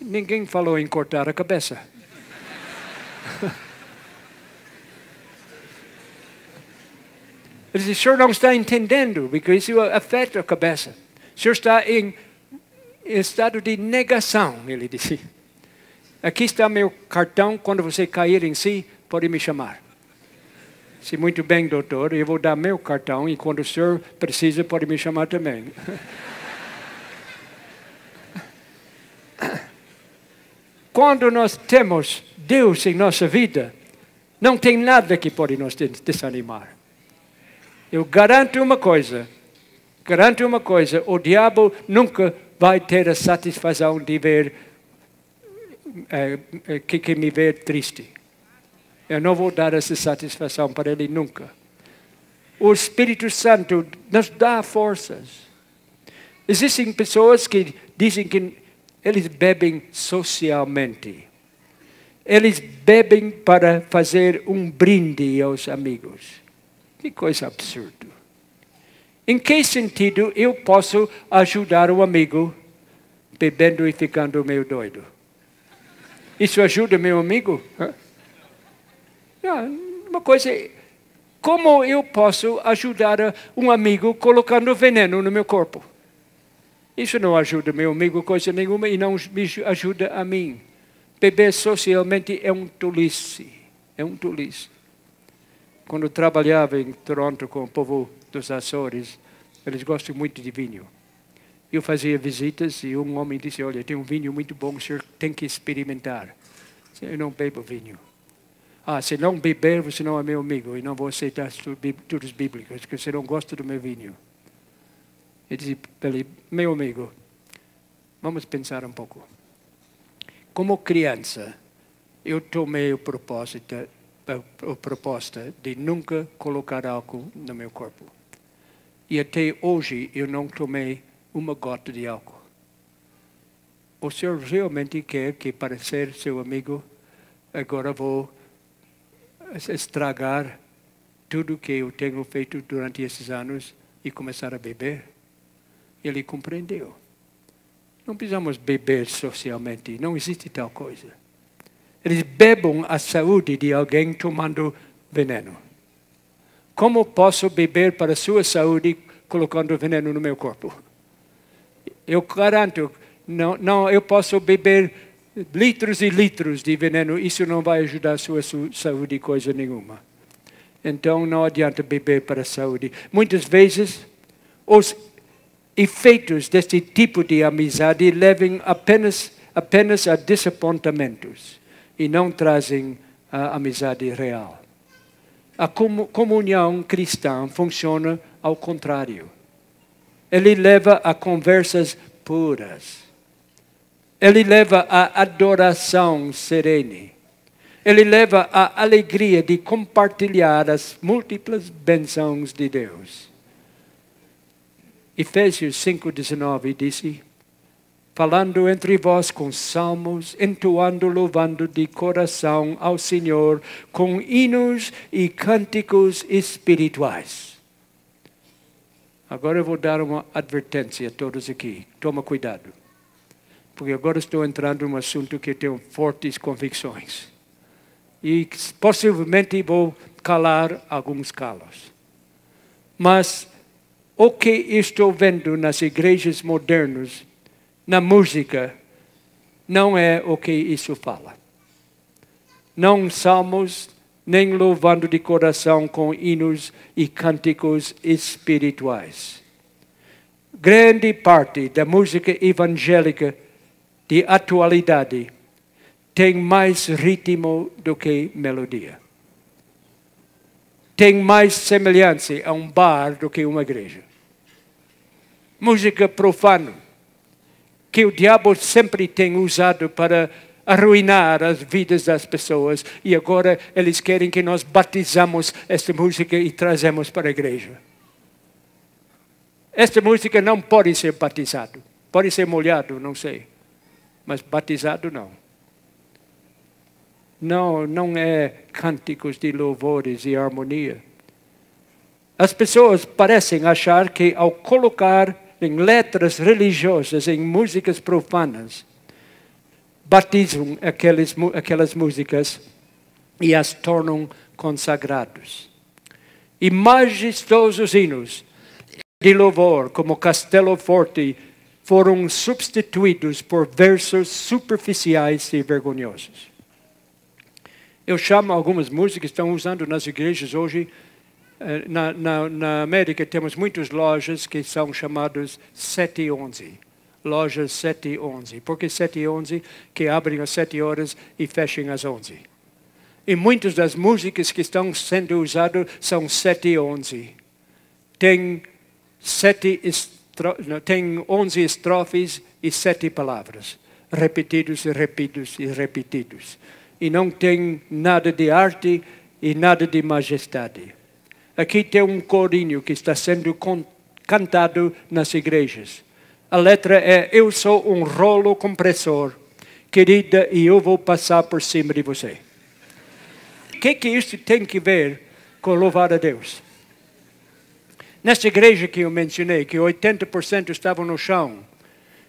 Ninguém falou em cortar a cabeça. <laughs> Ele disse, o senhor não está entendendo, porque isso afeta a cabeça. O senhor está em estado de negação, ele disse. Aqui está meu cartão, quando você cair em si, pode me chamar. Se muito bem, doutor, eu vou dar meu cartão e quando o senhor precisa, pode me chamar também. <laughs> quando nós temos Deus em nossa vida, não tem nada que pode nos desanimar. Eu garanto uma coisa, garanto uma coisa, o diabo nunca vai ter a satisfação de ver é, que, que me ver triste. Eu não vou dar essa satisfação para ele nunca. O Espírito Santo nos dá forças. Existem pessoas que dizem que eles bebem socialmente. Eles bebem para fazer um brinde aos amigos. Que coisa absurda. Em que sentido eu posso ajudar o amigo bebendo e ficando meio doido? Isso ajuda meu amigo? Uma coisa, como eu posso ajudar um amigo colocando veneno no meu corpo? Isso não ajuda meu amigo coisa nenhuma e não me ajuda a mim. Beber socialmente é um tolice. É um tolice. Quando trabalhava em Toronto com o povo dos Açores, eles gostam muito de vinho. Eu fazia visitas e um homem disse: Olha, tem um vinho muito bom, o senhor tem que experimentar. Eu não bebo vinho. Ah, se não beber, você não é meu amigo e não vou aceitar estudos bíblicos, porque você não gosta do meu vinho. Eu disse para ele: Meu amigo, vamos pensar um pouco. Como criança, eu tomei o propósito, a proposta de nunca colocar álcool no meu corpo. E até hoje eu não tomei uma gota de álcool. O senhor realmente quer que, para ser seu amigo, agora vou estragar tudo que eu tenho feito durante esses anos e começar a beber? Ele compreendeu. Não precisamos beber socialmente, não existe tal coisa. Eles bebam a saúde de alguém tomando veneno. Como posso beber para a sua saúde colocando veneno no meu corpo? Eu garanto, não, não, eu posso beber litros e litros de veneno, isso não vai ajudar a sua saúde coisa nenhuma. Então não adianta beber para a saúde. Muitas vezes os efeitos deste tipo de amizade levam apenas, apenas a desapontamentos e não trazem a amizade real. A comunhão cristã funciona ao contrário. Ele leva a conversas puras. Ele leva a adoração serene. Ele leva a alegria de compartilhar as múltiplas bênçãos de Deus. Efésios 5,19 disse: Falando entre vós com salmos, entoando, louvando de coração ao Senhor com hinos e cânticos espirituais. Agora eu vou dar uma advertência a todos aqui. Toma cuidado. Porque agora estou entrando num assunto que tenho fortes convicções. E possivelmente vou calar alguns calos. Mas o que estou vendo nas igrejas modernas, na música, não é o que isso fala. Não salmos, nem louvando de coração com hinos e cânticos espirituais. Grande parte da música evangélica de atualidade tem mais ritmo do que melodia. Tem mais semelhança a um bar do que uma igreja. Música profana, que o diabo sempre tem usado para arruinar as vidas das pessoas e agora eles querem que nós batizamos esta música e trazemos para a igreja. Esta música não pode ser batizado. Pode ser molhado, não sei. Mas batizado não. Não, não é cânticos de louvores e harmonia. As pessoas parecem achar que ao colocar em letras religiosas, em músicas profanas, batizam aquelas, aquelas músicas e as tornam consagrados. E majestosos hinos de louvor, como Castelo Forte, foram substituídos por versos superficiais e vergonhosos. Eu chamo algumas músicas que estão usando nas igrejas hoje. Eh, na, na, na América temos muitas lojas que são chamadas 711 lojas 7 e 11. Por que 7 e 11? Que abrem às 7 horas e fecham às 11. E muitas das músicas que estão sendo usadas são 7 e 11. Tem, sete estro... tem 11 estrofes e 7 palavras, repetidos e repetidos e repetidos. E não tem nada de arte e nada de majestade. Aqui tem um corinho que está sendo cantado nas igrejas a letra é: Eu sou um rolo compressor, querida, e eu vou passar por cima de você. O que, que isso tem que ver com louvar a Deus? Nesta igreja que eu mencionei, que 80% estavam no chão,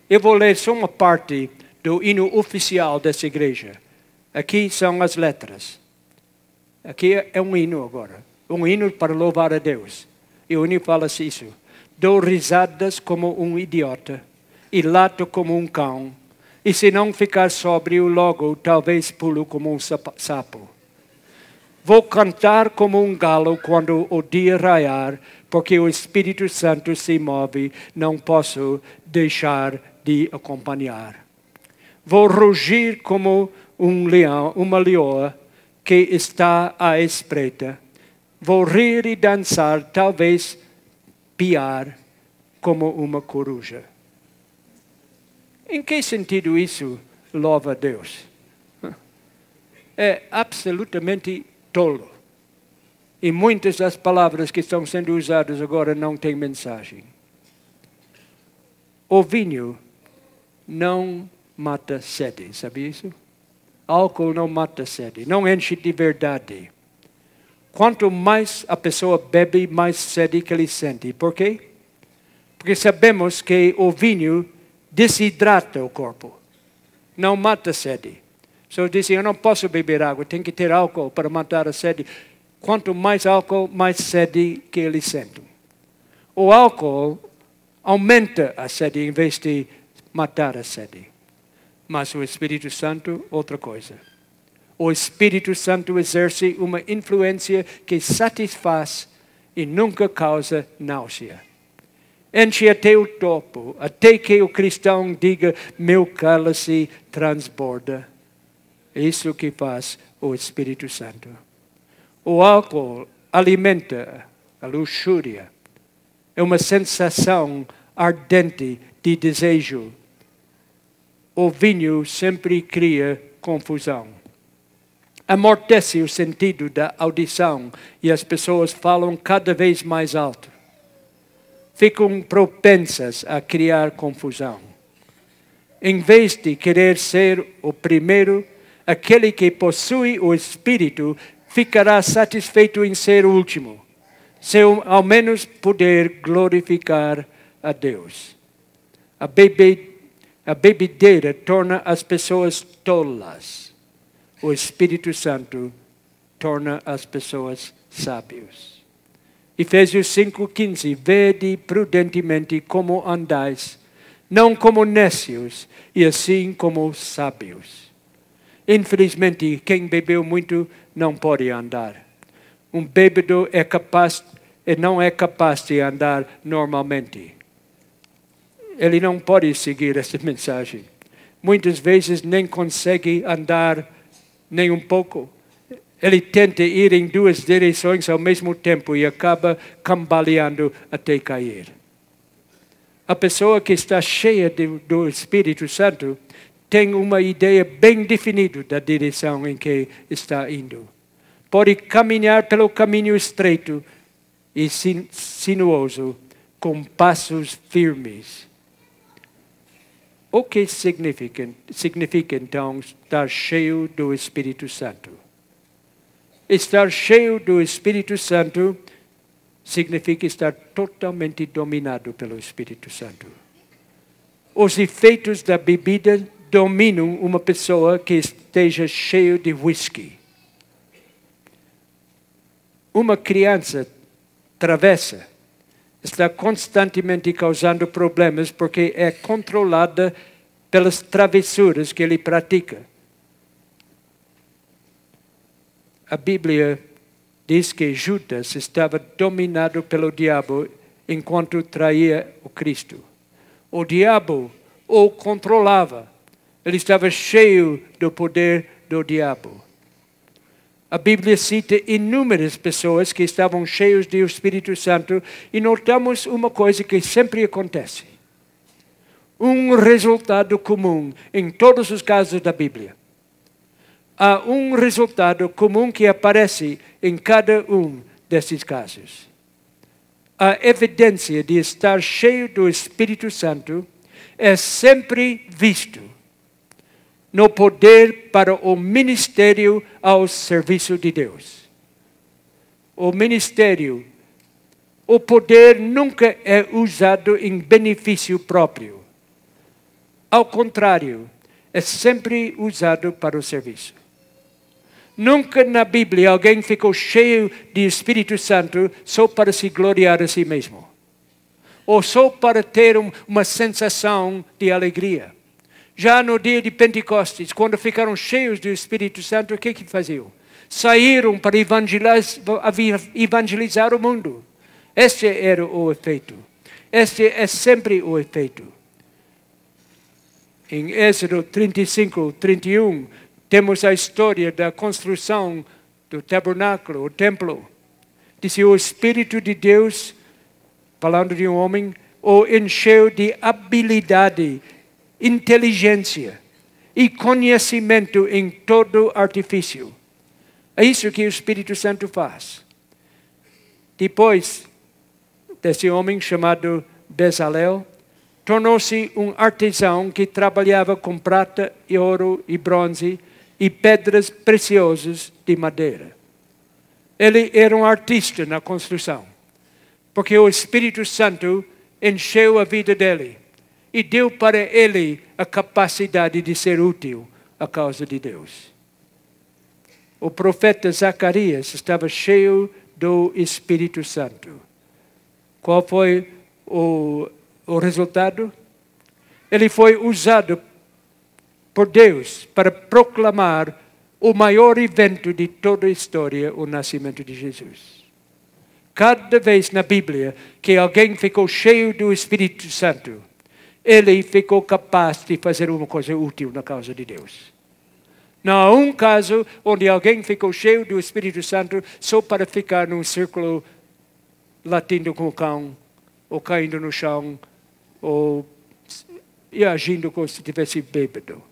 eu vou ler só uma parte do hino oficial dessa igreja. Aqui são as letras. Aqui é um hino agora. Um hino para louvar a Deus. E o hino fala isso. Dou risadas como um idiota e lato como um cão. E se não ficar sóbrio logo, talvez pulo como um sapo. Vou cantar como um galo quando o dia raiar, porque o Espírito Santo se move, não posso deixar de acompanhar. Vou rugir como um leão, uma leoa que está à espreita. Vou rir e dançar, talvez piar como uma coruja. Em que sentido isso louva a Deus? É absolutamente tolo. E muitas das palavras que estão sendo usadas agora não têm mensagem. O vinho não mata sede, sabe isso? Álcool não mata sede, não enche de verdade. Quanto mais a pessoa bebe, mais sede que ele sente. Por quê? Porque sabemos que o vinho desidrata o corpo, não mata sede. Só dizem, eu não posso beber água, tem que ter álcool para matar a sede. Quanto mais álcool, mais sede que eles sentem. O álcool aumenta a sede em vez de matar a sede. Mas o Espírito Santo, outra coisa. O Espírito Santo exerce uma influência que satisfaz e nunca causa náusea. Enche até o topo, até que o cristão diga: meu cálice transborda. Isso que faz o Espírito Santo. O álcool alimenta a luxúria. É uma sensação ardente de desejo. O vinho sempre cria confusão. Amortece o sentido da audição e as pessoas falam cada vez mais alto. Ficam propensas a criar confusão. Em vez de querer ser o primeiro, aquele que possui o Espírito ficará satisfeito em ser o último, se ao menos puder glorificar a Deus. A, bebe, a bebedeira torna as pessoas tolas. O Espírito Santo torna as pessoas sábios. Efésios 5,15: Vede prudentemente como andais, não como necios, e assim como sábios Infelizmente, quem bebeu muito não pode andar. Um bêbado é capaz, não é capaz de andar normalmente. Ele não pode seguir essa <laughs> mensagem. Muitas vezes nem consegue andar nem um pouco. Ele tenta ir em duas direções ao mesmo tempo e acaba cambaleando até cair. A pessoa que está cheia de, do Espírito Santo tem uma ideia bem definida da direção em que está indo. Pode caminhar pelo caminho estreito e sinuoso, com passos firmes. O que significa, significa então estar cheio do Espírito Santo? Estar cheio do Espírito Santo significa estar totalmente dominado pelo Espírito Santo. Os efeitos da bebida dominam uma pessoa que esteja cheio de whisky. Uma criança travessa está constantemente causando problemas porque é controlada pelas travessuras que ele pratica. A Bíblia diz que Judas estava dominado pelo diabo enquanto traía o Cristo. O diabo o controlava ele estava cheio do poder do diabo. A Bíblia cita inúmeras pessoas que estavam cheios do Espírito Santo e notamos uma coisa que sempre acontece. Um resultado comum em todos os casos da Bíblia. Há um resultado comum que aparece em cada um desses casos. A evidência de estar cheio do Espírito Santo é sempre visto no poder para o ministério ao serviço de Deus. O ministério, o poder nunca é usado em benefício próprio. Ao contrário, é sempre usado para o serviço. Nunca na Bíblia alguém ficou cheio de Espírito Santo só para se gloriar a si mesmo. Ou só para ter uma sensação de alegria. Já no dia de Pentecostes, quando ficaram cheios do Espírito Santo, o que que faziam? saíram para evangelizar o mundo. Este era o efeito. Este é sempre o efeito. Em Êxodo 35, 31, temos a história da construção do tabernáculo, o templo. Disse o Espírito de Deus, falando de um homem, o encheu de habilidade, inteligência e conhecimento em todo artifício. É isso que o Espírito Santo faz. Depois desse homem chamado Bezalel, tornou-se um artesão que trabalhava com prata e ouro e bronze e pedras preciosas de madeira. Ele era um artista na construção, porque o Espírito Santo encheu a vida dele e deu para ele a capacidade de ser útil à causa de Deus. O profeta Zacarias estava cheio do Espírito Santo. Qual foi o, o resultado? Ele foi usado por Deus para proclamar o maior evento de toda a história, o nascimento de Jesus. Cada vez na Bíblia que alguém ficou cheio do Espírito Santo, ele ficou capaz de fazer uma coisa útil na causa de Deus. Não há um caso onde alguém ficou cheio do Espírito Santo só para ficar num círculo latindo com o cão, ou caindo no chão, ou agindo como se tivesse bêbado.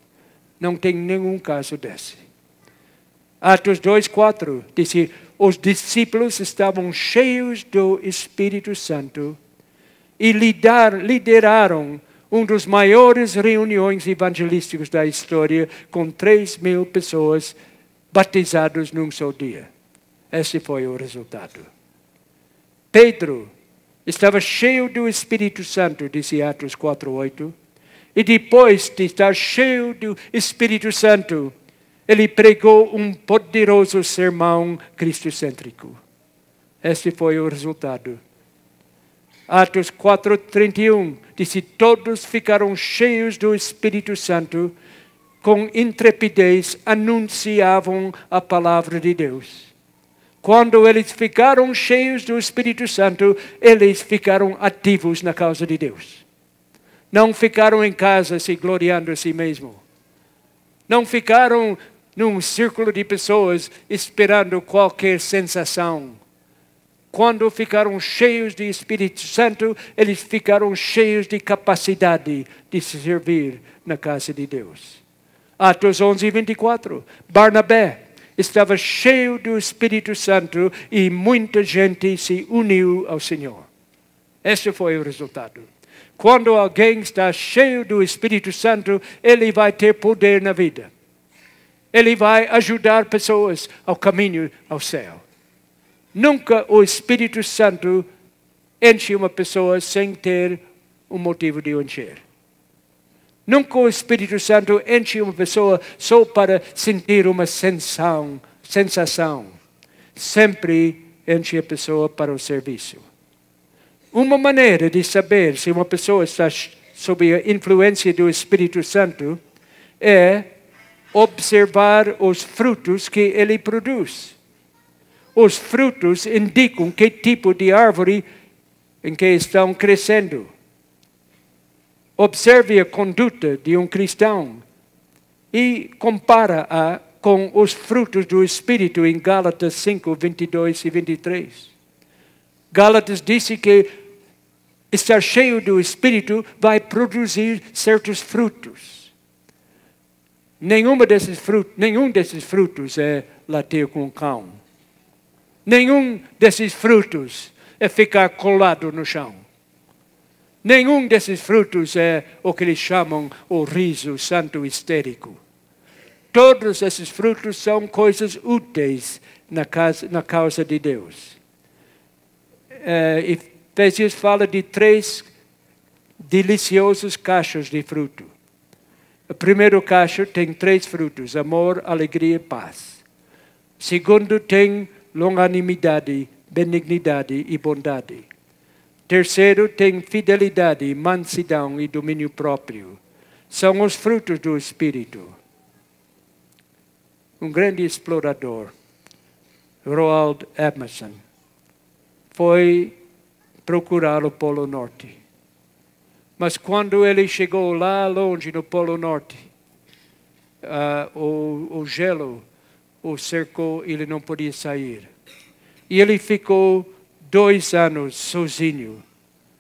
Não tem nenhum caso desse. Atos 2, 4 diz que os discípulos estavam cheios do Espírito Santo e lideraram um dos maiores reuniões evangelísticas da história, com 3 mil pessoas batizadas num só dia. Esse foi o resultado. Pedro estava cheio do Espírito Santo, disse Atos 4:8, e depois de estar cheio do Espírito Santo, ele pregou um poderoso sermão cristocêntrico. Esse foi o resultado. Atos 4:31 disse todos ficaram cheios do Espírito Santo, com intrepidez anunciavam a palavra de Deus. Quando eles ficaram cheios do Espírito Santo, eles ficaram ativos na causa de Deus. Não ficaram em casa se gloriando a si mesmo. Não ficaram num círculo de pessoas esperando qualquer sensação. Quando ficaram cheios de Espírito Santo, eles ficaram cheios de capacidade de servir na casa de Deus. Atos 11, 24. Barnabé estava cheio do Espírito Santo e muita gente se uniu ao Senhor. Esse foi o resultado. Quando alguém está cheio do Espírito Santo, ele vai ter poder na vida. Ele vai ajudar pessoas ao caminho ao céu. Nunca o Espírito Santo enche uma pessoa sem ter um motivo de encher. Nunca o Espírito Santo enche uma pessoa só para sentir uma sensação. sensação. Sempre enche a pessoa para o serviço. Uma maneira de saber se uma pessoa está sob a influência do Espírito Santo é observar os frutos que ele produz. Os frutos indicam que tipo de árvore em que estão crescendo. Observe a conduta de um cristão e compara-a com os frutos do Espírito em Gálatas 5, 22 e 23. Gálatas disse que estar cheio do Espírito vai produzir certos frutos. Nenhuma desses frutos, nenhum desses frutos é latir com cão. Nenhum desses frutos é ficar colado no chão. Nenhum desses frutos é o que eles chamam o riso santo histérico. Todos esses frutos são coisas úteis na, casa, na causa de Deus. É, Efésios fala de três deliciosos cachos de fruto. O primeiro cacho tem três frutos: amor, alegria e paz. O segundo tem longanimidade, benignidade e bondade. Terceiro tem fidelidade, mansidão e domínio próprio. São os frutos do Espírito. Um grande explorador Roald Amundsen, foi procurar o Polo Norte. Mas quando ele chegou lá longe no Polo Norte, uh, o, o gelo o cercou ele não podia sair. E ele ficou dois anos sozinho,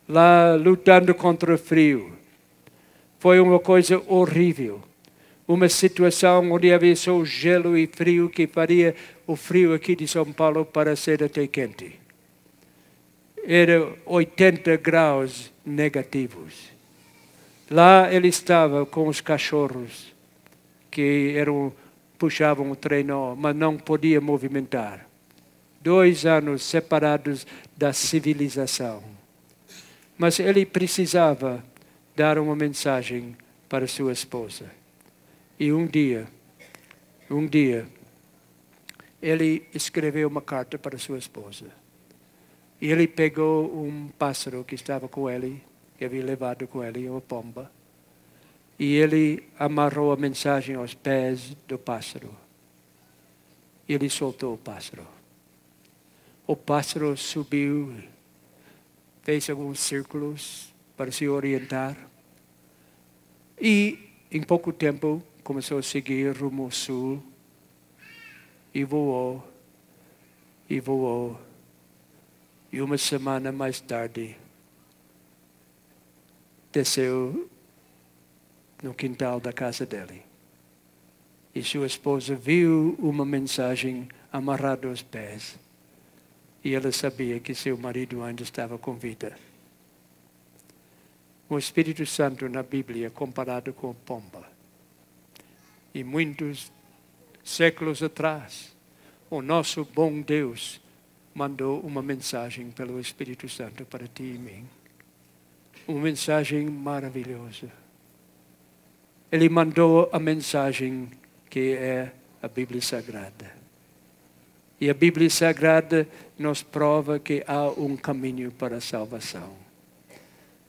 lá lutando contra o frio. Foi uma coisa horrível. Uma situação onde havia só gelo e frio que faria o frio aqui de São Paulo para ser até quente. Era 80 graus negativos. Lá ele estava com os cachorros que eram puxavam o trenó, mas não podia movimentar. Dois anos separados da civilização. Mas ele precisava dar uma mensagem para sua esposa. E um dia, um dia, ele escreveu uma carta para sua esposa. E ele pegou um pássaro que estava com ele, que havia levado com ele, uma pomba, e ele amarrou a mensagem aos pés do pássaro. Ele soltou o pássaro. O pássaro subiu, fez alguns círculos para se orientar. E, em pouco tempo, começou a seguir rumo ao sul. E voou, e voou. E uma semana mais tarde, desceu no quintal da casa dele. E sua esposa viu uma mensagem amarrada aos pés. E ela sabia que seu marido ainda estava com vida. O Espírito Santo na Bíblia é comparado com pomba. E muitos séculos atrás, o nosso bom Deus mandou uma mensagem pelo Espírito Santo para ti e mim. Uma mensagem maravilhosa ele mandou a mensagem que é a Bíblia Sagrada. E a Bíblia Sagrada nos prova que há um caminho para a salvação.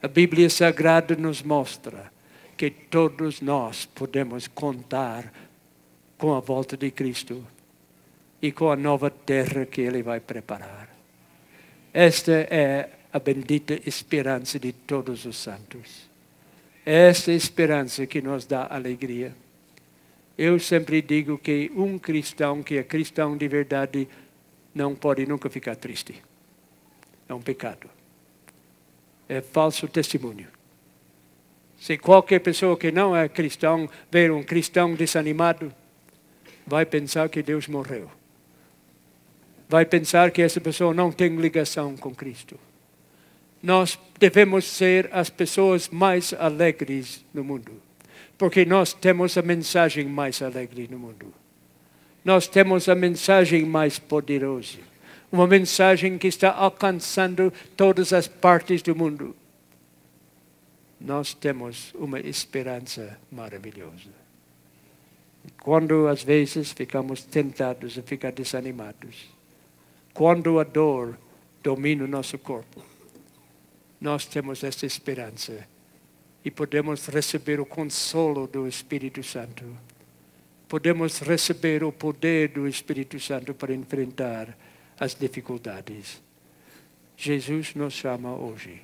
A Bíblia Sagrada nos mostra que todos nós podemos contar com a volta de Cristo e com a nova terra que Ele vai preparar. Esta é a bendita esperança de todos os santos. Essa esperança que nos dá alegria. Eu sempre digo que um cristão que é cristão de verdade não pode nunca ficar triste. É um pecado. É falso testemunho. Se qualquer pessoa que não é cristão ver um cristão desanimado, vai pensar que Deus morreu. Vai pensar que essa pessoa não tem ligação com Cristo. Nós devemos ser as pessoas mais alegres no mundo, porque nós temos a mensagem mais alegre no mundo. Nós temos a mensagem mais poderosa, uma mensagem que está alcançando todas as partes do mundo. Nós temos uma esperança maravilhosa. Quando às vezes ficamos tentados a ficar desanimados, quando a dor domina o nosso corpo, nós temos essa esperança e podemos receber o consolo do Espírito Santo. Podemos receber o poder do Espírito Santo para enfrentar as dificuldades. Jesus nos chama hoje.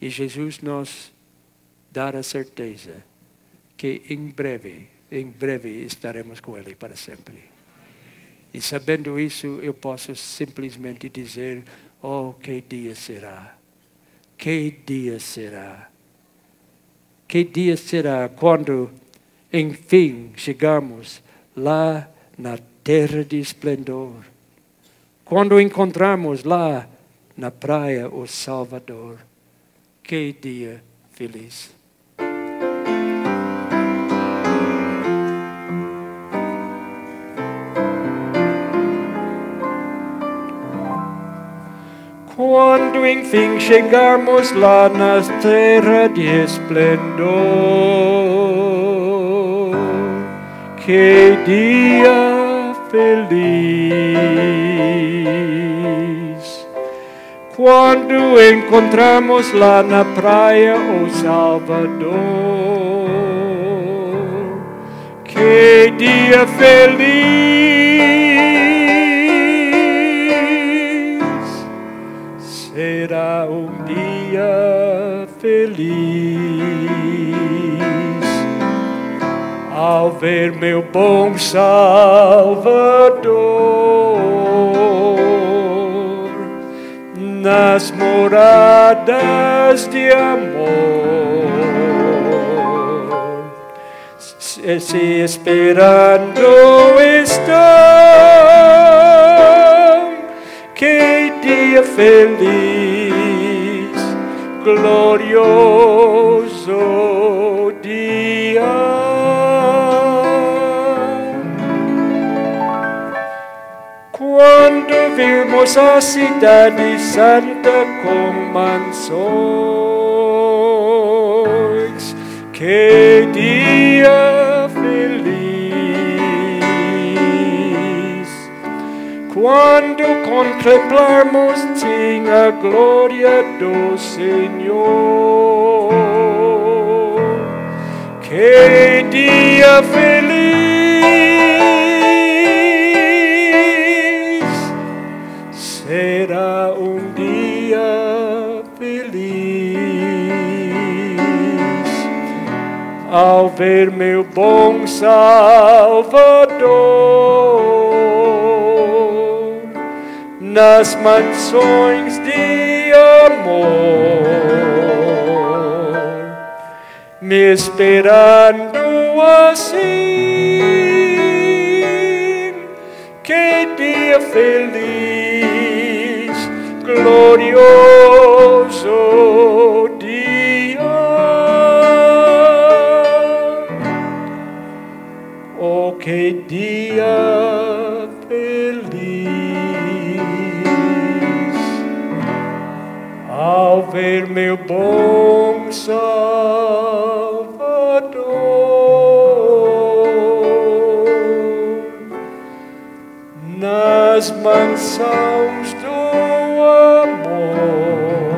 E Jesus nos dá a certeza que em breve, em breve estaremos com Ele para sempre. E sabendo isso, eu posso simplesmente dizer: Oh, que dia será! Que dia será? Que dia será quando, enfim, chegarmos lá na terra de esplendor? Quando encontrarmos lá na praia o Salvador? Que dia feliz! Quando enfim chegarmos lá na terra de esplendor, que dia feliz! Quando encontramos lá na praia o Salvador, que dia feliz! Um dia feliz ao ver meu bom Salvador nas moradas de amor. Se, esperando estão, que dia feliz, glorioso dia. Quando vimos a cidade y com comenzó, que dia Quando contemplarmos sim a glória do Senhor, que dia feliz! Será um dia feliz ao ver meu bom Salvador nas mansões de amor, me esperando assim. Que dia feliz, glorioso ao meu bom Salvador nas mansões do amor,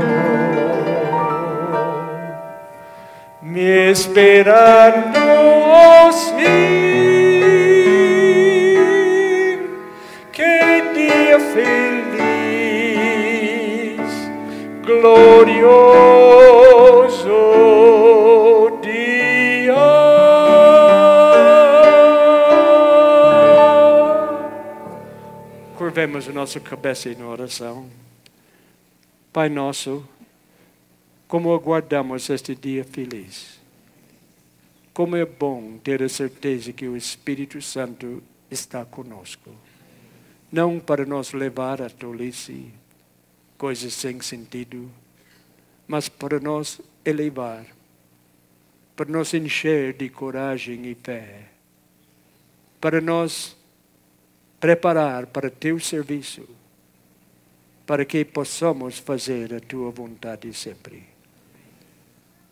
me esperando assim. Glorioso dia. Curvemos a nossa cabeça em oração. Pai nosso, como aguardamos este dia feliz. Como é bom ter a certeza que o Espírito Santo está conosco. Não para nos levar à tolice, coisas sem sentido, mas para nos elevar, para nos encher de coragem e fé, para nos preparar para teu serviço, para que possamos fazer a tua vontade sempre.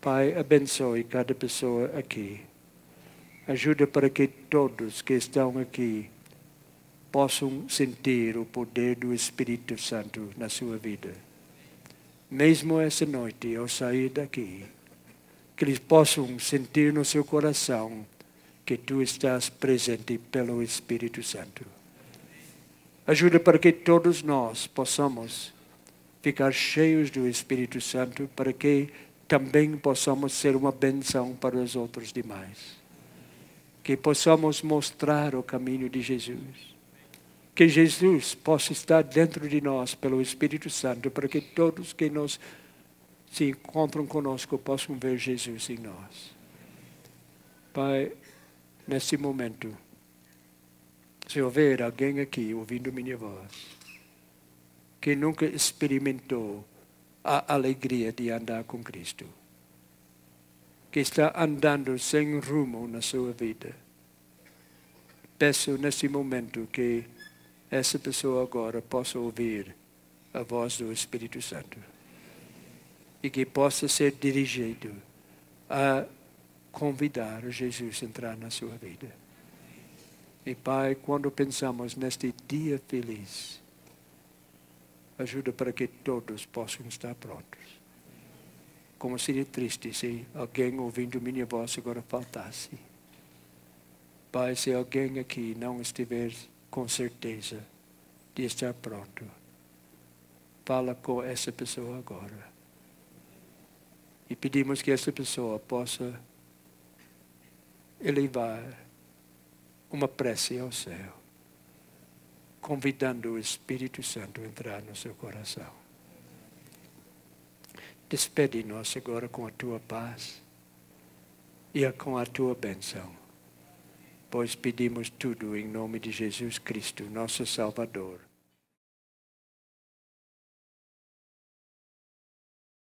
Pai, abençoe cada pessoa aqui. Ajuda para que todos que estão aqui possam sentir o poder do Espírito Santo na sua vida. Mesmo essa noite, ao sair daqui, que eles possam sentir no seu coração que tu estás presente pelo Espírito Santo. Ajuda para que todos nós possamos ficar cheios do Espírito Santo, para que também possamos ser uma benção para os outros demais. Que possamos mostrar o caminho de Jesus. Que Jesus possa estar dentro de nós pelo Espírito Santo, para que todos que nos se encontram conosco possam ver Jesus em nós. Pai, nesse momento, se houver alguém aqui ouvindo minha voz, que nunca experimentou a alegria de andar com Cristo, que está andando sem rumo na sua vida, peço nesse momento que essa pessoa agora possa ouvir a voz do Espírito Santo e que possa ser dirigido a convidar Jesus a entrar na sua vida. E Pai, quando pensamos neste dia feliz, ajuda para que todos possam estar prontos. Como seria triste se alguém ouvindo minha voz agora faltasse. Pai, se alguém aqui não estiver com certeza de estar pronto, fala com essa pessoa agora. E pedimos que essa pessoa possa elevar uma prece ao céu, convidando o Espírito Santo a entrar no seu coração. Despede-nos agora com a tua paz e com a tua bênção. Pois pedimos tudo em nome de Jesus Cristo, nosso Salvador.